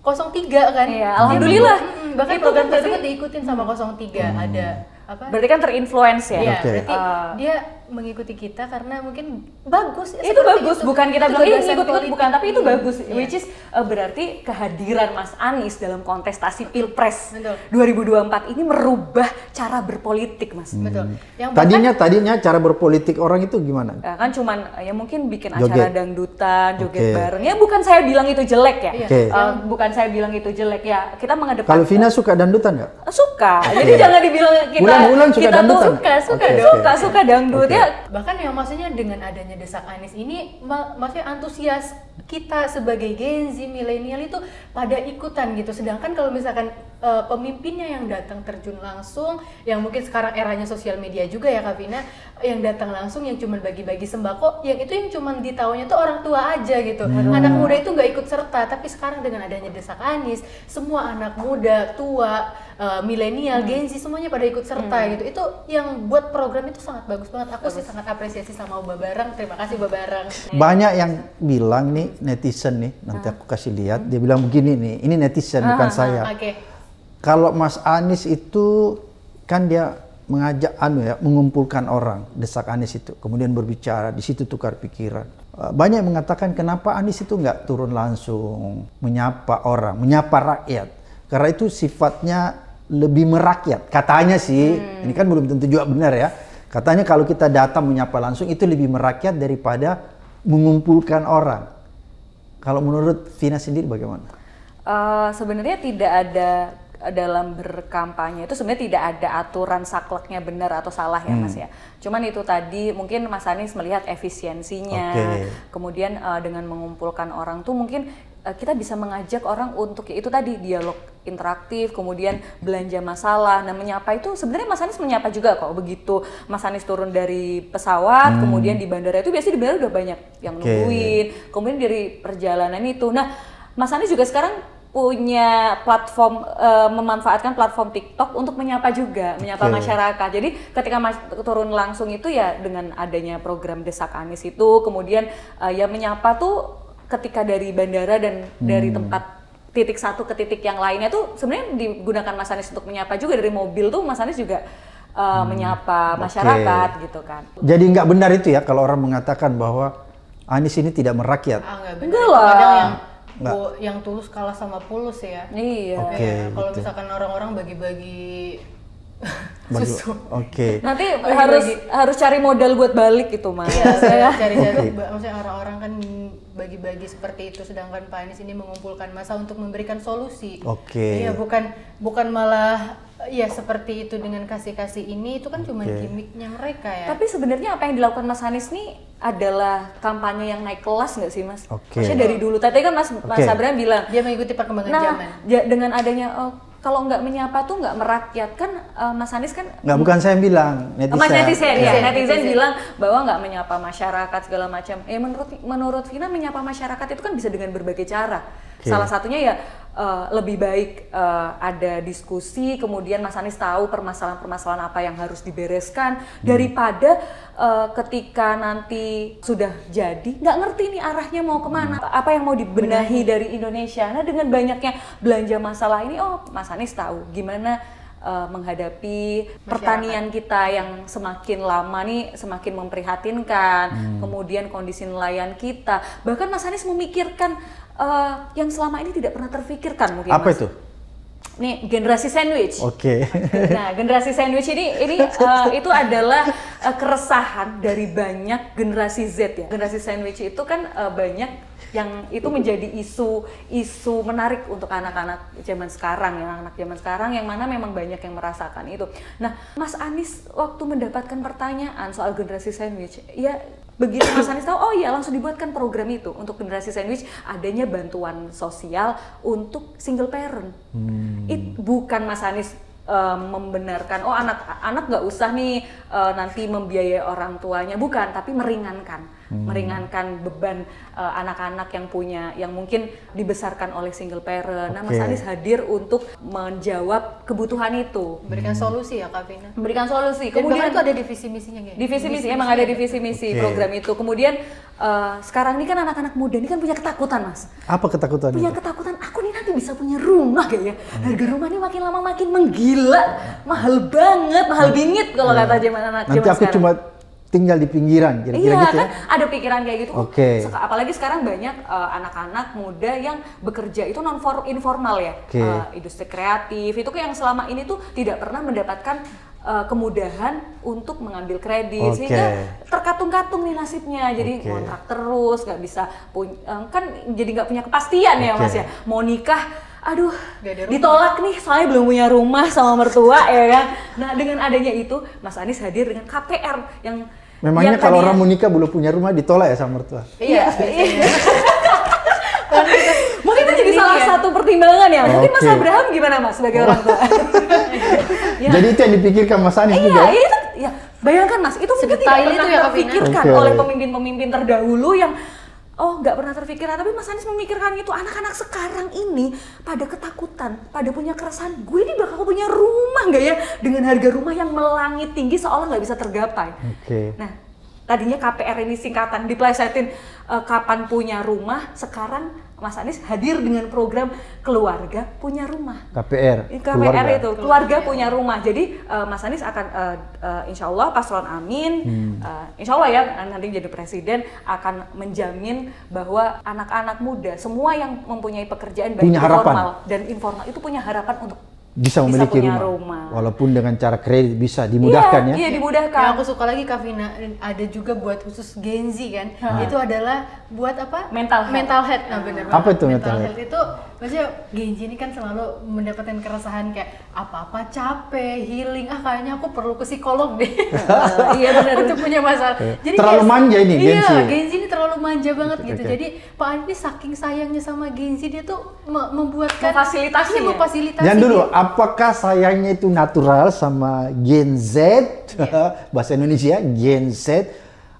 03 kan? Iya, alhamdulillah. Mm, bahkan Itu program kan tersebut diikutin sama 03 ada apa? Berarti kan terinfluence ya. Iya, Oke. berarti Eh, dia mengikuti kita karena mungkin bagus. ya, itu bagus itu. bukan kita Itu bilang ini ikut-ikut politik." bukan tapi itu Hmm, bagus iya. which is uh, berarti kehadiran Mas Anies dalam kontestasi Pilpres Betul. 2024 ini merubah cara berpolitik Mas betul. Yang bahkan- Tadinya tadinya cara berpolitik orang itu gimana? Ya, kan cuman ya mungkin bikin Joget. acara dangdutan, joget Oke. bareng. Ya bukan saya bilang itu jelek ya. Iya. Oke. Uh, bukan saya bilang itu jelek ya. Kita mengedepankan Kalau Vina suka dandutan nggak? suka. Jadi jangan dibilang kita Bulan-bulan suka kita tuh dangdutan? suka, suka Oke, dong, oke. suka, suka dangdut Oke. Ya. bahkan yang maksudnya dengan adanya desak Anies ini ma- maksudnya antusias kita sebagai Gen Z milenial itu pada ikutan gitu. Sedangkan kalau misalkan eh, pemimpinnya yang datang terjun langsung yang mungkin sekarang eranya sosial media juga ya Kak Vina yang datang langsung yang cuman bagi-bagi sembako yang itu yang cuman ditaunya tuh orang tua aja gitu. Anak muda itu nggak ikut serta. Tapi sekarang dengan adanya desak Anies semua anak muda tua eh, milenial Gen Z semuanya pada ikut serta gitu. Itu yang buat program itu sangat bagus banget. Aku sih sangat apresiasi sama Uba Barang terima kasih Uba Barang Banyak yang bilang nih netizen nih, nanti aku kasih lihat, dia bilang begini nih, ini netizen bukan saya. oke Kalau Mas Anies itu kan dia mengajak anu ya, mengumpulkan orang, desak Anies itu, kemudian berbicara, di situ tukar pikiran. Eh, Banyak yang mengatakan kenapa Anies itu nggak turun langsung menyapa orang, menyapa rakyat, karena itu sifatnya lebih merakyat. Katanya sih, ini kan belum tentu juga benar ya. Katanya kalau kita datang menyapa langsung itu lebih merakyat daripada mengumpulkan orang. Kalau menurut Vina sendiri bagaimana? Eh, sebenarnya tidak ada dalam berkampanye itu sebenarnya tidak ada aturan sakleknya benar atau salah ya mas ya. Cuman itu tadi mungkin Mas Anies melihat efisiensinya, Oke. kemudian eh, dengan mengumpulkan orang tuh mungkin kita bisa mengajak orang untuk ya itu tadi dialog interaktif, kemudian belanja masalah. Nah menyapa itu sebenarnya Mas Anies menyapa juga kok begitu Mas Anies turun dari pesawat, kemudian di bandara itu biasanya di bandara udah banyak yang Oke. nungguin, kemudian dari perjalanan itu. Nah Mas Anies juga sekarang punya platform eh, memanfaatkan platform TikTok untuk menyapa juga, menyapa Oke. masyarakat. Jadi ketika mas- turun langsung itu ya dengan adanya program Desak Anies itu, kemudian eh, ya menyapa tuh ketika dari bandara dan dari tempat titik satu ke titik yang lainnya tuh sebenarnya digunakan Mas Anies untuk menyapa juga dari mobil tuh Mas Anies juga eh, menyapa Oke. masyarakat gitu kan. Jadi nggak benar itu ya kalau orang mengatakan bahwa Anies ini tidak merakyat. ah nggak Enggak benar lah. kadang yang Nggak. yang tulus kalah sama pulus ya Iya. Oke, Ya, kalau gitu. misalkan orang-orang bagi-bagi Bagi- susu Oke. Nanti Bagi-bagi. harus harus cari modal buat balik gitu mas. Iya, saya cari-cari, Oke. ba- maksudnya orang-orang kan bagi-bagi seperti itu, sedangkan Pak Anies ini mengumpulkan masa untuk memberikan solusi. Oke. Iya, bukan bukan malah ya seperti itu dengan kasih-kasih ini itu kan cuma Oke. gimmicknya mereka ya. Tapi sebenarnya apa yang dilakukan Mas Anies nih adalah kampanye yang naik kelas nggak sih Mas? Oke. Maksudnya dari dulu. Tadi kan Mas Mas Oke. Abraham bilang, Dia mengikuti perkembangan nah zaman. ja- dengan adanya oh, kalau nggak menyapa tuh nggak merakyat kan eh, Mas Anies kan Nggak bukan saya yang bilang, netizen. Mas netizen ya, Netizen, netizen bilang bahwa nggak menyapa masyarakat segala macam. Eh menurut menurut Vina menyapa masyarakat itu kan bisa dengan berbagai cara. Oke. Salah satunya ya eh, lebih baik eh, ada diskusi, kemudian Mas Anies tahu permasalahan-permasalahan apa yang harus dibereskan daripada eh, ketika nanti sudah jadi nggak ngerti nih arahnya mau ke mana, apa yang mau dibenahi dari Indonesia. Nah dengan banyaknya belanja masalah ini, oh Mas Anies tahu gimana eh, menghadapi pertanian kita yang semakin lama nih semakin memprihatinkan, kemudian kondisi nelayan kita, bahkan Mas Anies memikirkan eh, yang selama ini tidak pernah terfikirkan mungkin. Apa Mas. itu? Nih generasi sandwich. Oke. Nah, generasi sandwich ini ini uh, itu adalah uh, keresahan dari banyak generasi Z ya. Generasi sandwich itu kan uh, banyak yang itu menjadi isu isu menarik untuk anak-anak zaman sekarang ya, anak-anak zaman sekarang yang mana memang banyak yang merasakan itu. Nah, Mas Anies waktu mendapatkan pertanyaan soal generasi sandwich, ya begitu Mas Anies tahu, oh iya langsung dibuatkan program itu untuk generasi sandwich adanya bantuan sosial untuk single parent. It bukan Mas Anies eh, membenarkan, oh anak anak nggak usah nih eh, nanti membiayai orang tuanya, bukan, tapi meringankan, meringankan beban eh, anak-anak yang punya, yang mungkin dibesarkan oleh single parent. Nah Mas. Anies hadir untuk menjawab kebutuhan itu, Memberikan solusi ya Kak Vina. memberikan solusi. Dan Kemudian itu ada divisi misinya kayak. divisi misi emang ada divisi misi Oke. program itu kemudian eh, sekarang ini kan anak-anak muda ini kan punya ketakutan mas Apa ketakutan punya itu? ketakutan aku nih nanti bisa punya rumah kayak ya harga rumah ini makin lama makin menggila mahal banget mahal bingit kalau kata zaman anak Nanti aku sekarang cuma tinggal di pinggiran, kira-kira Iya gitu kan ya? ada pikiran kayak gitu. Oke. Seka- Apalagi sekarang banyak eh, anak-anak muda yang bekerja itu non for- informal ya, Oke. Eh, industri kreatif itu kan yang selama ini tuh tidak pernah mendapatkan eh, kemudahan untuk mengambil kredit Oke. sehingga terkatung-katung nih nasibnya jadi Oke. kontrak terus nggak bisa punya kan jadi nggak punya kepastian ya Oke. mas ya mau nikah aduh ditolak nih soalnya belum punya rumah sama mertua ya kan nah dengan adanya itu Mas Anies hadir dengan KPR yang Memangnya kalau tadinya- orang mau nikah belum punya rumah ditolak ya sama mertua? Iya, iya. Kita- Mungkin itu jadi salah ya. satu pertimbangan ya. Mungkin Mas. Abraham gimana Mas sebagai orang tua? Ya. Jadi itu yang dipikirkan Mas Anies Iya, juga. ya? itu ya bayangkan Mas, itu mungkin tidak pernah itu ya, terpikirkan Oke. oleh pemimpin-pemimpin terdahulu yang oh nggak pernah terpikirkan, tapi Mas Anies memikirkan itu anak-anak sekarang ini pada ketakutan, pada punya keresahan, gue ini bakal punya rumah nggak ya dengan harga rumah yang melangit tinggi seolah nggak bisa tergapai. Oke. Nah, tadinya KPR ini singkatan diplesetin eh, kapan punya rumah, sekarang Mas Anies hadir dengan program keluarga punya rumah. KPR. Ini KPR keluarga. itu keluarga punya rumah. Jadi eh, Mas Anies akan eh, eh, Insya Allah paslon Amin, Hmm. eh, Insya Allah ya nanti jadi presiden akan menjamin bahwa anak-anak muda semua yang mempunyai pekerjaan baik Punya formal dan informal itu punya harapan untuk Bisa memiliki rumah. rumah. Walaupun dengan cara kredit bisa dimudahkan iya, ya. Iya dimudahkan. Yang aku suka lagi Kak Vina, ada juga buat khusus Gen Z kan. Itu adalah buat apa? Mental health. Mental health. Nah, benar Apa banget. itu mental health? itu maksudnya Gen Z ini kan selalu mendapatkan keresahan kayak apa-apa capek, healing. Ah kayaknya aku perlu ke psikolog deh. iya benar. Untuk punya masalah. Terlalu manja ini Gen iya, Z. Gen Z ini terlalu manja banget gitu. Jadi Pak Anies saking sayangnya sama Gen Z dia tuh me- membuatkan Memfasilitasi Iya, ya? memfasilitasi. Jangan dulu, dia. Apakah sayangnya itu natural sama Gen Z, Iya. bahasa Indonesia Gen Z,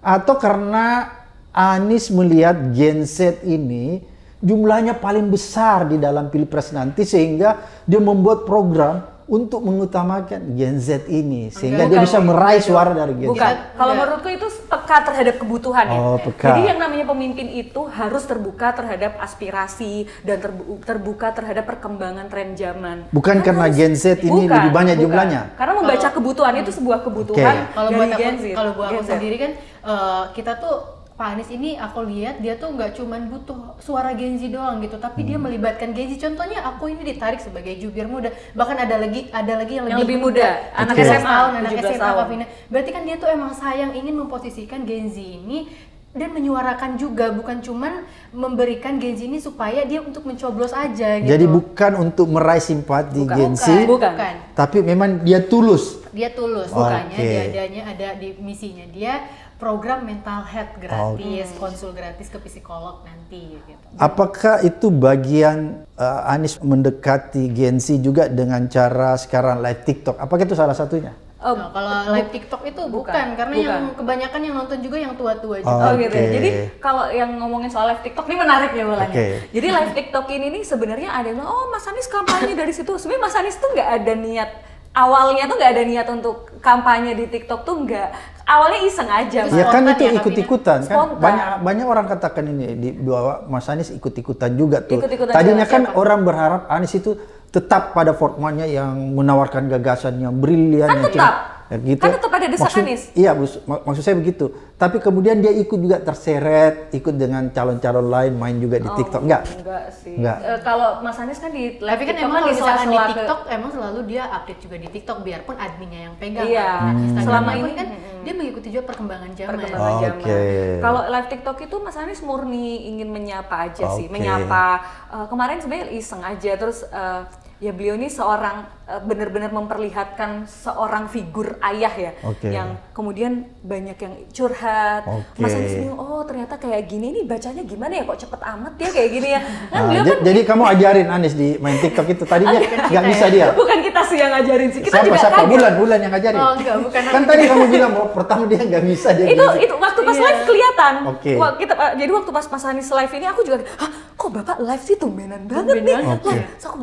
atau karena Anies melihat Gen Z ini jumlahnya paling besar di dalam pilpres nanti sehingga dia membuat program untuk mengutamakan Gen Z ini sehingga dia Bukan, bisa meraih suara dari Gen Z. Bukan. Kalau menurutku itu peka terhadap kebutuhan ya. Oh, peka. Jadi yang namanya pemimpin itu harus terbuka terhadap aspirasi dan terbu- terbuka terhadap perkembangan tren zaman. Bukan karena Gen Z ini Bukan, lebih banyak bukan. jumlahnya. Karena membaca kebutuhan itu sebuah kebutuhan kalau dari buat aku Gen Z. kalau buat aku Gen sendiri kan eh, kita tuh Pak Anies ini aku lihat dia tuh nggak cuman butuh suara Gen Z doang gitu, tapi dia Hmm. melibatkan Gen Z. Contohnya aku ini ditarik sebagai jubir muda, bahkan ada lagi ada lagi yang Yang lebih, lebih muda, anak 17 SMA, tahun, anak 17 SMA. Kavina. Berarti kan dia tuh emang sayang ingin memposisikan Gen Z ini dan menyuarakan juga bukan cuman memberikan Gen Z ini supaya dia untuk mencoblos aja gitu. Jadi bukan untuk meraih simpati Bukan. Gen Z, Bukan. tapi memang dia tulus. dia tulus makanya dia adanya ada di misinya dia program mental health gratis konsul gratis ke psikolog nanti gitu Apakah itu bagian uh, Anies mendekati Gen Z juga dengan cara sekarang live TikTok? Apakah itu salah satunya? Oh, Nah, kalau live TikTok itu bukan, karena bukan. yang kebanyakan yang nonton juga yang tua-tua juga. Oh gitu ya. Jadi kalau yang ngomongin soal live TikTok ini menarik ya bolanya. Oke. Jadi live TikTok ini nih sebenarnya ada yang oh Mas Anies kampanye dari situ. Sebenarnya Mas Anies tuh nggak ada niat awalnya tuh nggak ada niat untuk kampanye di TikTok tuh nggak. Awalnya iseng aja. Ya kan itu ya, ikut-ikutan kan. Spontan. Banyak banyak orang katakan ini di bahwa Mas Anies ikut-ikutan juga tuh. Ikut-ikutan Tadinya siapa? kan orang berharap Anies itu tetap pada formatnya yang menawarkan gagasan yang brilian Kan yang tetap. Ya, gitu. Kan tetap ada desak Maksud- Anies. Iya, bus- mak- maksud saya begitu. Tapi kemudian dia ikut juga terseret, ikut dengan calon-calon lain main juga di TikTok. Enggak? Enggak sih. Enggak. Eh, kalau Mas Anies kan di live Tapi kan emang kalau di misalkan di ke- TikTok emang selalu dia update juga di TikTok biarpun adminnya yang pegang. Iya. kan. Nah, Instagram Selama ini, kan mm-mm. dia mengikuti juga perkembangan zaman. perkembangan Oke. zaman. Kalau live TikTok itu Mas Anies murni ingin menyapa aja sih, Oke. menyapa. Eh, kemarin sebenarnya iseng aja terus eh, ya beliau ini seorang eh, benar-benar memperlihatkan seorang figur ayah ya, Oke. yang kemudian banyak yang curhat. Oke. Mas Anies bingung, oh ternyata kayak gini ini bacanya gimana ya kok cepet amat ya kayak gini ya. Kan Nah, kan jadi kamu ajarin Anies di main TikTok itu tadinya nggak bisa dia. bukan kita sih yang ngajarin sih, kita siapa juga siapa kaget. bulan bulan yang ngajarin? Oh, enggak, bukan Kan tadi kamu bilang bahwa pertama dia nggak bisa dia. itu gini. itu waktu pas Iya. live kelihatan. Oke. Wah, kita eh, jadi waktu pas Mas Anies live ini aku juga, hah kok bapak live sih tumbenan banget Tumben nih. Live. Terus aku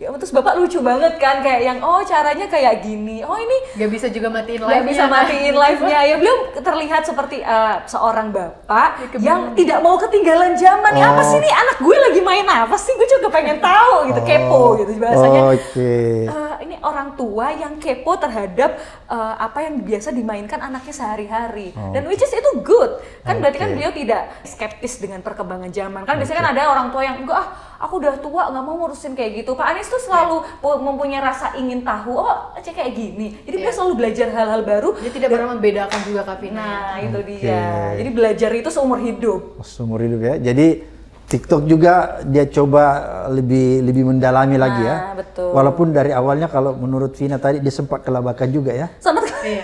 ya, terus bapak lucu banget kan kayak yang oh caranya kayak gini. Oh ini Gak bisa juga matiin nggak live bisa matiin live-nya. Ya beliau terlihat seperti eh, seorang bapak yang tidak mau ketinggalan zaman. Ya apa Oh. sih nih anak gue lagi main apa sih? Gue juga pengen tahu gitu. Kepo gitu. Bahasanya Oke. Eh, ini orang tua yang kepo terhadap eh, apa yang biasa dimainkan anaknya sehari-hari. Dan which is itu good. Kan berarti kan beliau tidak skeptis dengan perkembangan zaman. Kan biasanya kan ada orang tua yang enggak ah aku udah tua nggak mau ngurusin kayak gitu. Pak Anies tuh selalu pu- mempunyai rasa ingin tahu oh cek kayak gini jadi beliau Iya. selalu belajar hal-hal baru Dia tidak pernah membedakan juga Kak Vina. nah itu dia jadi belajar itu seumur hidup Seumur hidup ya. Jadi TikTok juga dia coba lebih lebih mendalami lagi ya. betul. Walaupun dari awalnya kalau menurut Vina tadi dia sempat kelabakan juga ya. sama Iya.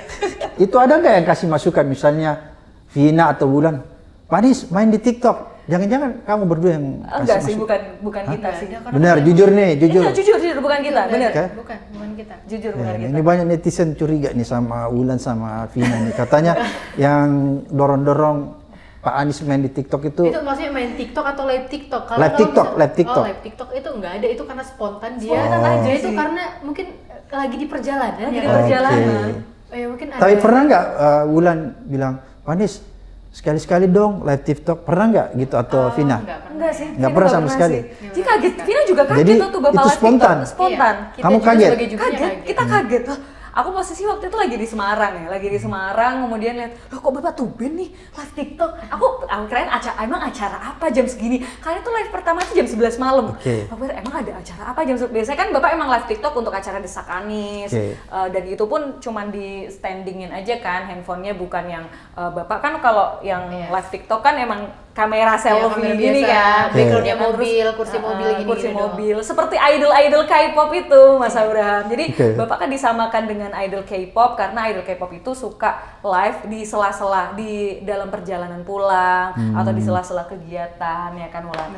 itu ada nggak yang kasih masukan misalnya Vina atau Bulan, Panis main di TikTok. Jangan-jangan kamu berdua yang kasih Enggak sih, bukan bukan kita sih. Benar, jujur nih, jujur. Enggak, jujur, jujur bukan kita. Oke. Bukan, bukan kita. Jujur Ya, bukan kita. ini banyak netizen curiga nih sama Wulan sama Vina nih. Katanya yang dorong-dorong Pak Anies main di TikTok itu Itu maksudnya main TikTok atau live TikTok? Live kamu TikTok, bisa- live TikTok. Oh, live TikTok itu enggak ada, itu karena spontan dia. Spontan Oh. aja Dia itu karena mungkin lagi di perjalanan. Lagi ya di perjalanan. Oh, ya mungkin ada. Tapi pernah nggak uh, Wulan bilang, Pak Anies sekali-sekali dong live TikTok pernah nggak gitu atau Oh, Vina? enggak pernah. Enggak sih. Nggak Vina pernah sama sekali? sih. Jadi kaget, Vina juga kaget Jadi, tuh Bapak itu spontan? TikTok. Spontan. Iya, kita Kamu juga kaget? jubirnya kaget, kaget. kita kaget loh. Aku posisi waktu itu lagi di Semarang ya, lagi di Semarang, kemudian lihat, loh kok bapak tuben nih live TikTok. Aku, aku kirain acara, emang acara apa jam segini? Kalian tuh live pertama tuh jam 11 malam. Oke. Aku pikir, emang ada acara apa jam 11? Biasanya kan bapak emang live TikTok untuk acara desak Anies. Oke. Eh, dan itu pun cuman di standingin aja kan, handphonenya bukan yang eh, bapak kan kalau yang Iya. live TikTok kan emang kamera Iya, selfie kamera gini biasa, kan, backgroundnya Iya kan? mobil, kursi mobil gini kursi gitu mobil, seperti idol-idol K-pop itu Mas Abraham. Jadi Oke. bapak kan disamakan dengan idol K-pop karena idol K-pop itu suka live di sela-sela di dalam perjalanan pulang atau di sela-sela kegiatan ya kan Wulan.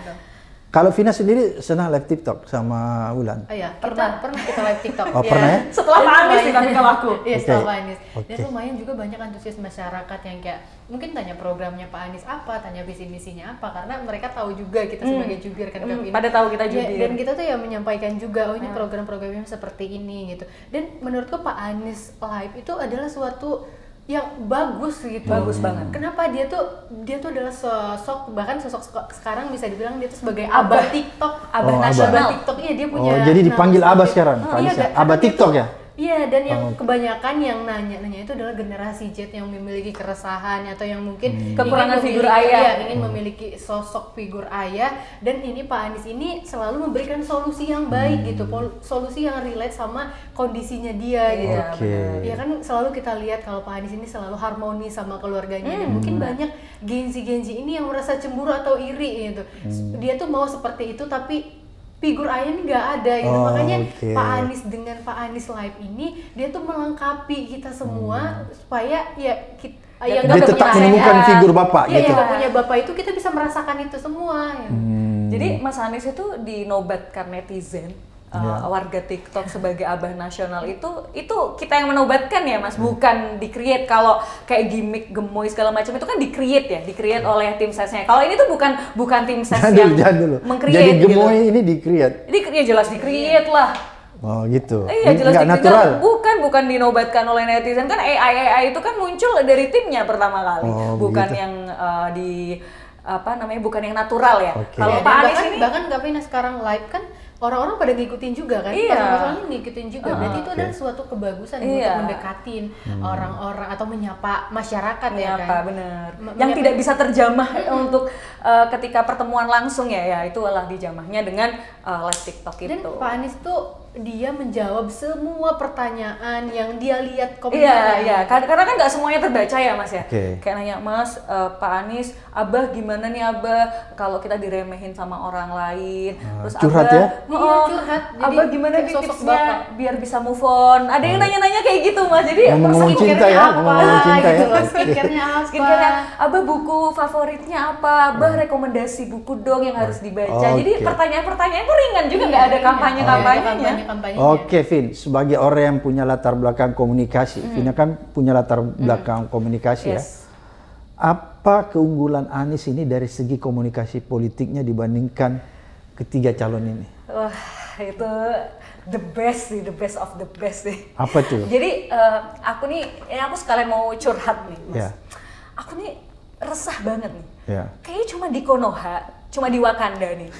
Kalau Vina sendiri senang live TikTok sama Wulan? Oh iya, pernah pernah kita live TikTok. Oh, pernah ya? Setelah Dan Pak Anies sih tapi kalau aku. Iya, setelah Pak Anies. Dan Oke. lumayan juga banyak antusias masyarakat yang kayak mungkin tanya programnya Pak Anies apa, tanya visi misinya apa karena mereka tahu juga kita sebagai jubir kan Hmm, pada tahu kita Iya, jubir. dan kita tuh ya menyampaikan juga oh ini program-programnya seperti ini gitu. Dan menurutku Pak Anies live itu adalah suatu yang bagus gitu. Bagus banget. Kenapa dia tuh dia tuh adalah sosok bahkan sosok sek- sekarang bisa dibilang dia tuh sebagai abah TikTok, Abah Oh, nasional. Abah TikTok iya dia punya. Oh, jadi dipanggil Abah sekarang, Oh, ya? karena Abah TikTok ya? Iya, dan yang Oh. kebanyakan yang nanya-nanya itu adalah generasi Z yang memiliki keresahan atau yang mungkin Hmm. Kekurangan figur memiliki- ayah. iya, ingin memiliki sosok figur ayah dan ini Pak Anies ini selalu memberikan solusi yang baik gitu, pol- solusi yang relate sama kondisinya dia gitu. Iya, Oke. Ya kan selalu kita lihat kalau Pak Anies ini selalu harmonis sama keluarganya dan Hmm. mungkin banyak genzi-genzi ini yang merasa cemburu atau iri gitu. Hmm. Dia tuh mau seperti itu tapi figur ayah ini nggak ada gitu. Oh, Makanya oke. Pak Anies dengan Pak Anies live ini dia tuh melengkapi kita semua supaya ya kita Ya, yang Dia tetap menemukan ayah, figur bapak ya, gitu. nggak punya bapak itu kita bisa merasakan itu semua ya. Hmm. Jadi Mas Anies itu dinobatkan netizen uh, Iya. warga TikTok sebagai abah nasional itu itu kita yang menobatkan ya Mas, bukan di-create kalau kayak gimmick gemoy segala macam itu kan di-create ya, di-create oleh tim sesnya. Kalau ini tuh bukan bukan tim ses Jangan yang jangan dulu. meng-create Jadi gitu. gemoy ini di-create. Di ya jelas di-create lah. Oh gitu. Iya jelas Nggak di- natural. bukan bukan dinobatkan oleh netizen kan AI AI itu kan muncul dari timnya pertama kali, Oh, bukan begitu. yang uh, di apa namanya bukan yang natural ya. Oke. Kalau Ya, Pak Anies bahkan, ini bahkan Vina sekarang live kan orang-orang pada ngikutin juga kan Iya. Pasangan-pasangan ngikutin juga berarti itu oke. adalah suatu kebagusan Iya. untuk mendekatin orang-orang atau menyapa masyarakat ya Menyapa, kan bener. Me- Yang menyapa- tidak bisa terjamah untuk uh, ketika pertemuan langsung ya, ya itu adalah dijamahnya dengan uh, live TikTok dan itu. Pak Anies tuh dia menjawab semua pertanyaan yang dia lihat Iya, komentarnya iya. Kar- Karena kan nggak semuanya terbaca ya, Mas ya. Oke. Kayak nanya, Mas, uh, Pak Anies, Abah gimana nih Abah kalau kita diremehin sama orang lain? Ah, Terus curhat Abah, ya? Iya, "Oh, curhat. Jadi Abah gimana nih sosok tipsnya bapak." biar bisa move on? Ada yang nanya-nanya kayak gitu, Mas. Jadi Skincare-nya cinta ya, apa, ngomong-ngomong cinta gitu ya. skincare-nya apa Skincare Abah buku favoritnya apa? Abah rekomendasi buku dong yang harus dibaca. Jadi Oke. pertanyaan-pertanyaan itu ringan juga nggak ada kampanye-kampanyenya. Kampanye-kampanyenya Oke, Vin, sebagai orang yang punya latar belakang komunikasi, Vina kan punya latar belakang komunikasi ya. Yes. Apa keunggulan Anies ini dari segi komunikasi politiknya dibandingkan ketiga calon ini? Wah, itu the best sih, the best of the best sih. Apa tuh? Jadi eh, aku nih, ini aku sekalian mau curhat nih, Mas. Ya. Aku nih resah banget nih. Ya. Kayaknya cuma di Konoha, cuma di Wakanda nih.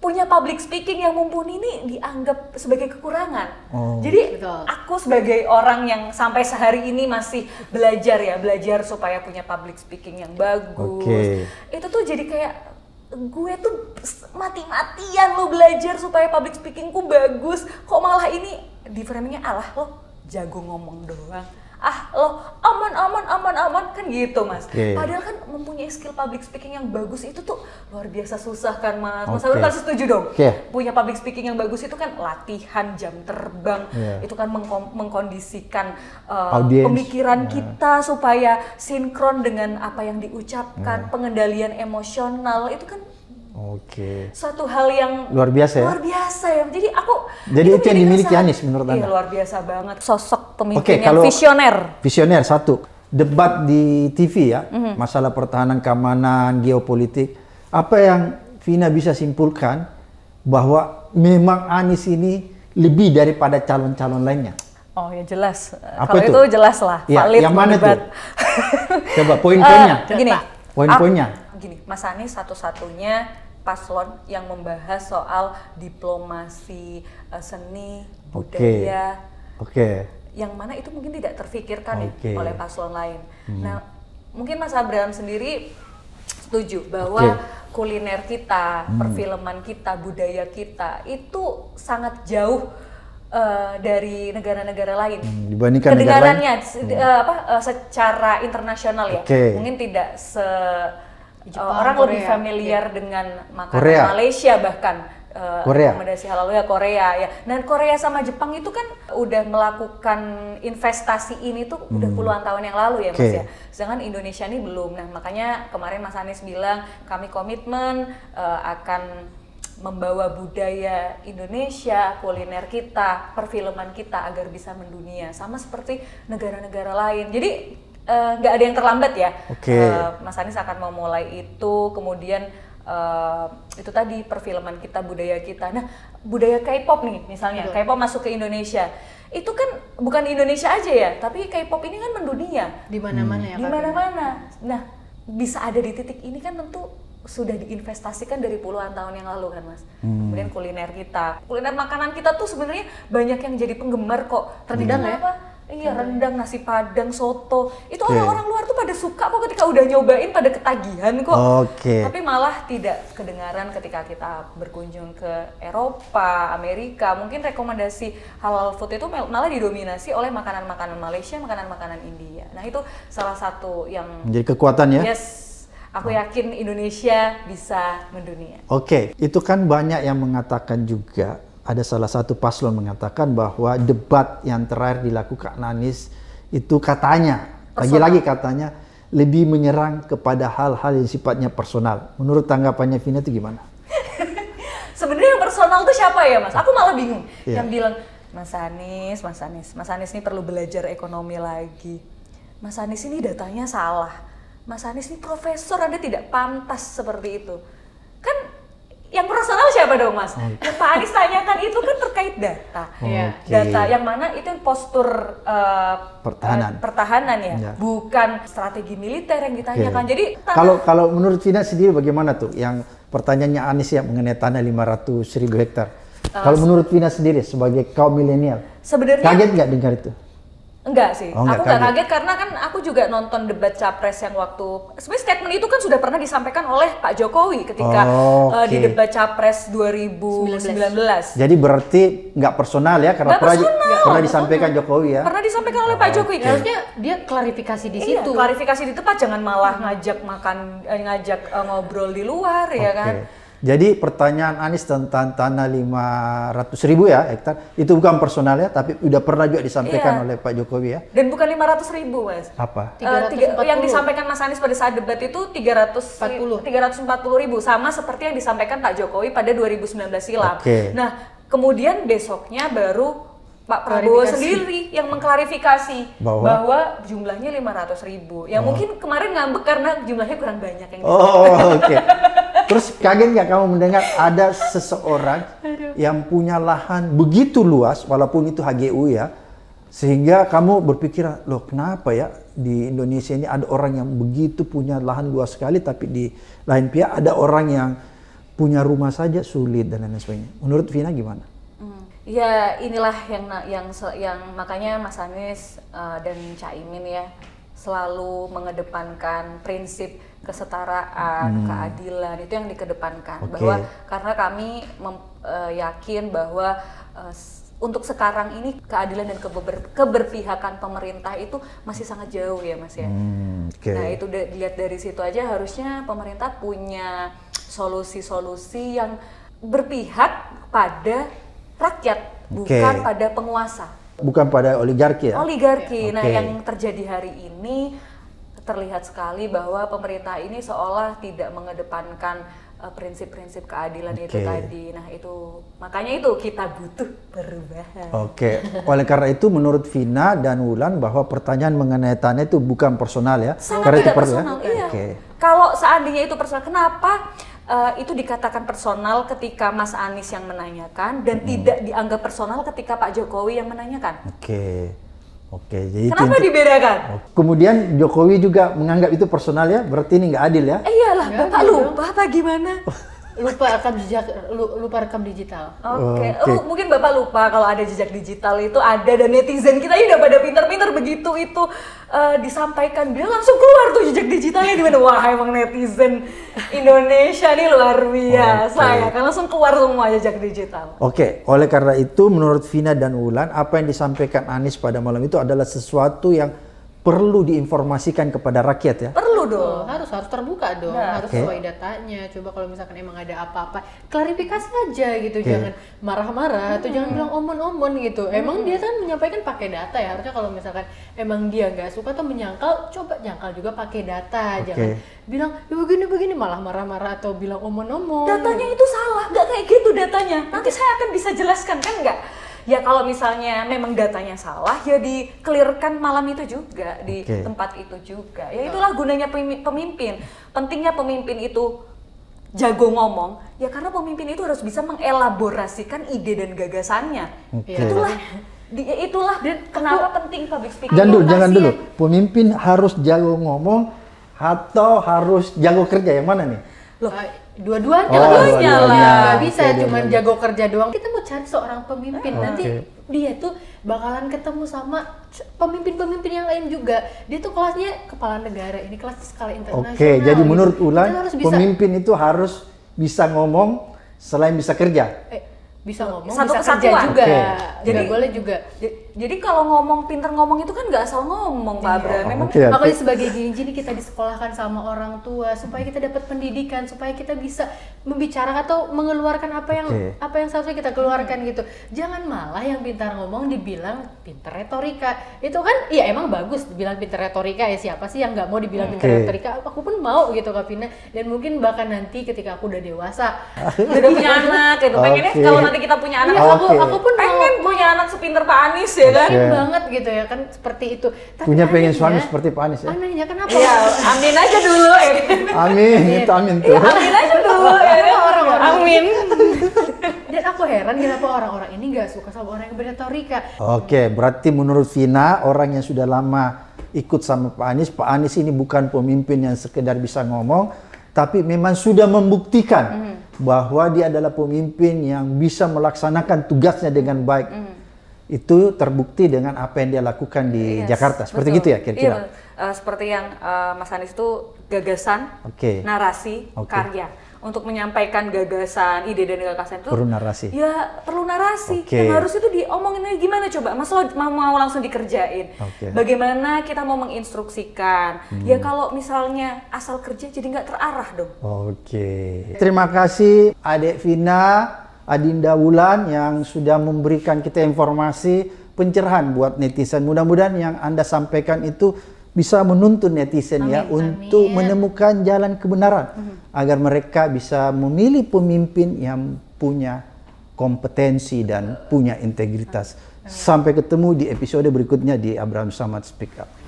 Punya public speaking yang mumpuni ini dianggap sebagai kekurangan. Oh. Jadi Betul. aku sebagai orang yang sampai sehari ini masih belajar ya, belajar supaya punya public speaking yang bagus. Oke. Itu tuh jadi kayak gue tuh mati-matian lo belajar supaya public speakingku bagus. Kok malah ini di framingnya alah lo jago ngomong doang. Ah lo aman aman aman aman kan gitu mas Oke. padahal kan mempunyai skill public speaking yang bagus itu tuh luar biasa susah kan mas mas. Abdul pasti setuju dong Oke. punya public speaking yang bagus itu kan latihan jam terbang Iya. itu kan mengkom- mengkondisikan uh, pemikiran Ya. kita supaya sinkron dengan apa yang diucapkan Ya. pengendalian emosional itu kan Oke. suatu hal yang Luar biasa ya? luar biasa ya jadi aku Jadi itu yang dimiliki Anies menurut iya, Anda? luar biasa banget sosok pemimpin Oke, yang kalau- visioner Visioner satu. Debat di TV ya, Mhm. masalah pertahanan, keamanan, geopolitik. Apa yang Vina bisa simpulkan bahwa memang Anies ini lebih daripada calon-calon lainnya? oh ya jelas Apa kalau itu? itu jelas lah valid yang mana debat. tuh? Coba poin-poinnya. Gini Poin-poinnya. Gini Mas Anies satu-satunya paslon yang membahas soal diplomasi eh, seni Oke. budaya Oke. yang mana itu mungkin tidak terfikirkan ya oleh paslon lain. Nah, mungkin Mas Abraham sendiri setuju bahwa Oke. kuliner kita, perfilman kita, budaya kita itu sangat jauh eh, dari negara-negara lain. Hmm, dibandingkan negara lain? Se- eh, apa secara internasional ya. Mungkin tidak se Jepang, orang Korea. lebih familiar dengan makanan Korea. Malaysia bahkan eh, Korea. rekomendasi halal ya Korea ya. Dan Korea sama Jepang itu kan udah melakukan investasi ini tuh udah puluhan tahun yang lalu ya Mas Hmm. Oke. ya. Sedangkan Indonesia ini belum. Nah, makanya kemarin Mas Anies bilang kami komitmen eh, akan membawa budaya Indonesia, kuliner kita, perfilman kita agar bisa mendunia sama seperti negara-negara lain. Jadi eh, nggak ada yang terlambat ya. Oke. Eh, Mas Anies akan memulai itu, kemudian eh, itu tadi perfilman kita, budaya kita. Nah, budaya K-pop nih misalnya, K-pop masuk ke Indonesia, itu kan bukan di Indonesia aja ya, tapi K-pop ini kan mendunia di mana-mana ya di mana-mana. Nah, bisa ada di titik ini kan tentu sudah diinvestasikan dari puluhan tahun yang lalu kan, Mas. Kemudian kuliner kita, kuliner makanan kita tuh sebenarnya banyak yang jadi penggemar kok. Tapi Rendang ya? Iya, rendang, nasi padang, soto. Itu orang-orang luar tuh pada suka kok ketika udah nyobain pada ketagihan kok. Oke. Tapi malah tidak kedengaran ketika kita berkunjung ke Eropa, Amerika. Mungkin rekomendasi halal food itu mal- malah didominasi oleh makanan-makanan Malaysia, makanan-makanan India. Nah, itu salah satu yang Menjadi kekuatan ya? yes, aku yakin Indonesia bisa mendunia. Oke, itu kan banyak yang mengatakan juga ada salah satu paslon mengatakan bahwa debat yang terakhir dilakukan Anies itu katanya lagi-lagi katanya lebih menyerang kepada hal-hal yang sifatnya personal. Menurut tanggapannya Vina itu gimana? Sebenarnya yang personal tuh siapa ya, Mas? Aku malah bingung. Iya. Yang bilang Mas Anies, Mas Anies, Mas Anies ini perlu belajar ekonomi lagi. Mas Anies ini datanya salah. Mas Anies ini profesor, Anda tidak pantas seperti itu. Kan yang personal siapa dong, Mas? Yang Pak Anies tanyakan itu kan terkait data. Iya. Oke. Data yang mana itu yang postur eh, Pertahanan. eh, pertahanan ya, Iya. bukan strategi militer yang ditanyakan. Oke. Jadi kalau kalau menurut Vina sendiri bagaimana tuh yang pertanyaannya Anies yang mengenai tanah 500 ribu hektar? kalau menurut Vina sendiri sebagai kaum milenial, sebenarnya kaget nggak dengar itu? Enggak sih, Oh, enggak aku nggak kaget. kaget karena kan aku juga nonton debat capres yang waktu sebenarnya statement itu kan sudah pernah disampaikan oleh Pak Jokowi ketika Oh, eh, di debat capres 2019. Jadi berarti nggak personal ya karena pernah, personal, pernah disampaikan Jokowi ya. Pernah disampaikan oleh Pak Jokowi. harusnya dia klarifikasi di Iya, situ klarifikasi di tempat jangan malah ngajak makan eh, ngajak eh, ngobrol di luar ya Oke. kan. Jadi pertanyaan Anies tentang tanah 500 ribu ya hektar itu bukan personal ya, tapi udah pernah juga disampaikan Iya. oleh Pak Jokowi ya. Dan bukan 500 ribu mas. Apa? Eh, tiga- 340. yang disampaikan Mas Anies pada saat debat itu 300 40. 340 ribu sama seperti yang disampaikan Pak Jokowi pada 2019 silam. Oke. Nah kemudian besoknya baru Pak Prabowo sendiri yang mengklarifikasi Bahwa? jumlahnya 500 ribu. Ya mungkin kemarin ngambek karena jumlahnya kurang banyak yang Oh, oke. Terus kaget nggak kamu mendengar ada seseorang yang punya lahan begitu luas, walaupun itu HGU ya, sehingga kamu berpikir, loh kenapa ya di Indonesia ini ada orang yang begitu punya lahan luas sekali, tapi di lain pihak ada orang yang punya rumah saja sulit dan lain sebagainya. Menurut Vina gimana? Hmm. Ya inilah yang yang yang makanya Mas Anies uh, dan Caimin ya selalu mengedepankan prinsip kesetaraan, keadilan itu yang dikedepankan Oke. bahwa karena kami mem- uh, yakin bahwa uh, untuk sekarang ini keadilan dan keber- keberpihakan pemerintah itu masih sangat jauh ya Mas ya. Hmm, oke. Nah itu dilihat dari situ aja harusnya pemerintah punya solusi-solusi yang berpihak pada rakyat bukan Oke. pada penguasa. Bukan pada oligarki ya? Oligarki. Nah Oke. yang terjadi hari ini terlihat sekali bahwa pemerintah ini seolah tidak mengedepankan eh, prinsip-prinsip keadilan itu Oke. tadi. Nah itu makanya itu kita butuh perubahan. Oke, oleh karena itu menurut Vina dan Wulan bahwa pertanyaan mengenai tanah itu bukan personal ya? Sangat karena itu tidak perlu ya? personal. Iya. Oke. Kalau seandainya itu personal, kenapa eh, itu dikatakan personal ketika Mas Anies yang menanyakan Hmm. dan tidak dianggap personal ketika Pak Jokowi yang menanyakan? Oke. Oke, jadi itu Kenapa inti- dibedakan? Oh, Kemudian Jokowi juga menganggap itu personal ya? Berarti ini nggak adil ya? Eh iyalah, Ya, Bapak lupa apa gimana? lupa rekam jejak lu- lupa rekam digital Oke, Oke. Oh, mungkin Bapak lupa kalau ada jejak digital itu ada dan netizen kita ini udah pada pinter-pinter begitu itu eh, disampaikan dia langsung keluar tuh jejak digitalnya di mana wah emang netizen Indonesia nih luar biasa Oke. ya kan langsung keluar semua jejak digital. Oke, oleh karena itu menurut Vina dan Wulan apa yang disampaikan Anies pada malam itu adalah sesuatu yang perlu diinformasikan kepada rakyat ya? Perlu Betul, dong. harus harus terbuka dong, Nah. harus Oke. sesuai datanya. Coba kalau misalkan emang ada apa-apa, klarifikasi aja gitu, Oke. jangan marah-marah atau jangan bilang omon-omon gitu. Emang dia kan menyampaikan pakai data ya. Harusnya kalau misalkan emang dia nggak suka atau menyangkal, coba jangkal juga pakai data. Oke. Jangan bilang ya begini-begini malah marah-marah atau bilang omon-omon. Datanya itu salah, nggak kayak gitu datanya. Nanti saya akan bisa jelaskan kan nggak? Ya kalau misalnya memang datanya salah, ya dikelirkan malam itu juga di Oke. tempat itu juga. Ya itulah gunanya pemi- pemimpin. Pentingnya pemimpin itu jago ngomong, ya karena pemimpin itu harus bisa mengelaborasikan ide dan gagasannya. Oke. Iya. Itulah, di, itulah kenapa penting public speaking. Jangan dulu, jangan dulu. Lokasi Pemimpin harus jago ngomong atau harus jago kerja yang mana nih? Loh. Dua-duanya Oh, lah. dua-duanya lah. Nggak bisa cuman dua-duanya. jago kerja doang. Kita mau cari seorang pemimpin Oke. nanti dia tuh bakalan ketemu sama pemimpin-pemimpin yang lain juga. Dia tuh kelasnya kepala negara, ini kelas skala internasional. Oke, jadi gitu. menurut Ulan pemimpin itu harus bisa ngomong selain bisa kerja. eh, bisa ngomong, Satu bisa kerja kesatuan. juga. Oke. Jadi Jadi- boleh juga. Jadi kalau ngomong pinter ngomong itu kan nggak asal ngomong Pak Abra. Memang oke. Makanya sebagai gini-gini kita disekolahkan sama orang tua supaya kita dapat pendidikan, supaya kita bisa membicarakan atau mengeluarkan apa yang Oke. apa yang seharusnya kita keluarkan gitu. Jangan malah yang pintar ngomong dibilang pintar retorika. Itu kan iya emang bagus dibilang pintar retorika ya siapa sih yang nggak mau dibilang pintar Oke. retorika? Aku pun mau gitu Kak Vina dan mungkin bahkan nanti ketika aku udah dewasa udah punya anak gitu. Pengennya Oke. kalau nanti kita punya anak, Iya, aku aku pun mau pengen punya anak sepinter Pak Anies ya kan? pengen Oke. banget gitu ya kan seperti itu. Tapi Punya pengen anehnya- suami seperti Pak Anies ya? Anehnya kenapa? Iya, amin aja dulu ya. kan? Amin, itu amin tuh. Iya, amin aja dulu ya. kan? Amin. Dan aku heran kenapa orang-orang ini nggak suka sama orang yang berretorika. Oke, berarti menurut Vina orang yang sudah lama ikut sama Pak Anies, Pak Anies ini bukan pemimpin yang sekedar bisa ngomong, tapi memang sudah membuktikan bahwa dia adalah pemimpin yang bisa melaksanakan tugasnya dengan baik. Itu terbukti dengan apa yang dia lakukan di Yes, Jakarta. Seperti betul. gitu ya kira-kira. Iya, eh, seperti yang eh, Mas Anies itu gagasan, Oke. narasi, Oke. karya. Untuk menyampaikan gagasan, ide dan gagasan itu Perlu narasi. Ya perlu narasi. Oke. Yang harus itu diomongin aja gimana coba. Mas lo mau, mau langsung dikerjain. Oke. Bagaimana kita mau menginstruksikan. Hmm. Ya kalau misalnya asal kerja jadi nggak terarah dong. Oke. Terima kasih Adek Vina, Adinda Wulan yang sudah memberikan kita informasi pencerahan buat netizen. Mudah-mudahan yang Anda sampaikan itu bisa menuntun netizen ya untuk menemukan jalan kebenaran agar mereka bisa memilih pemimpin yang punya kompetensi dan punya integritas. Sampai ketemu di episode berikutnya di Abraham Samad Speak Up.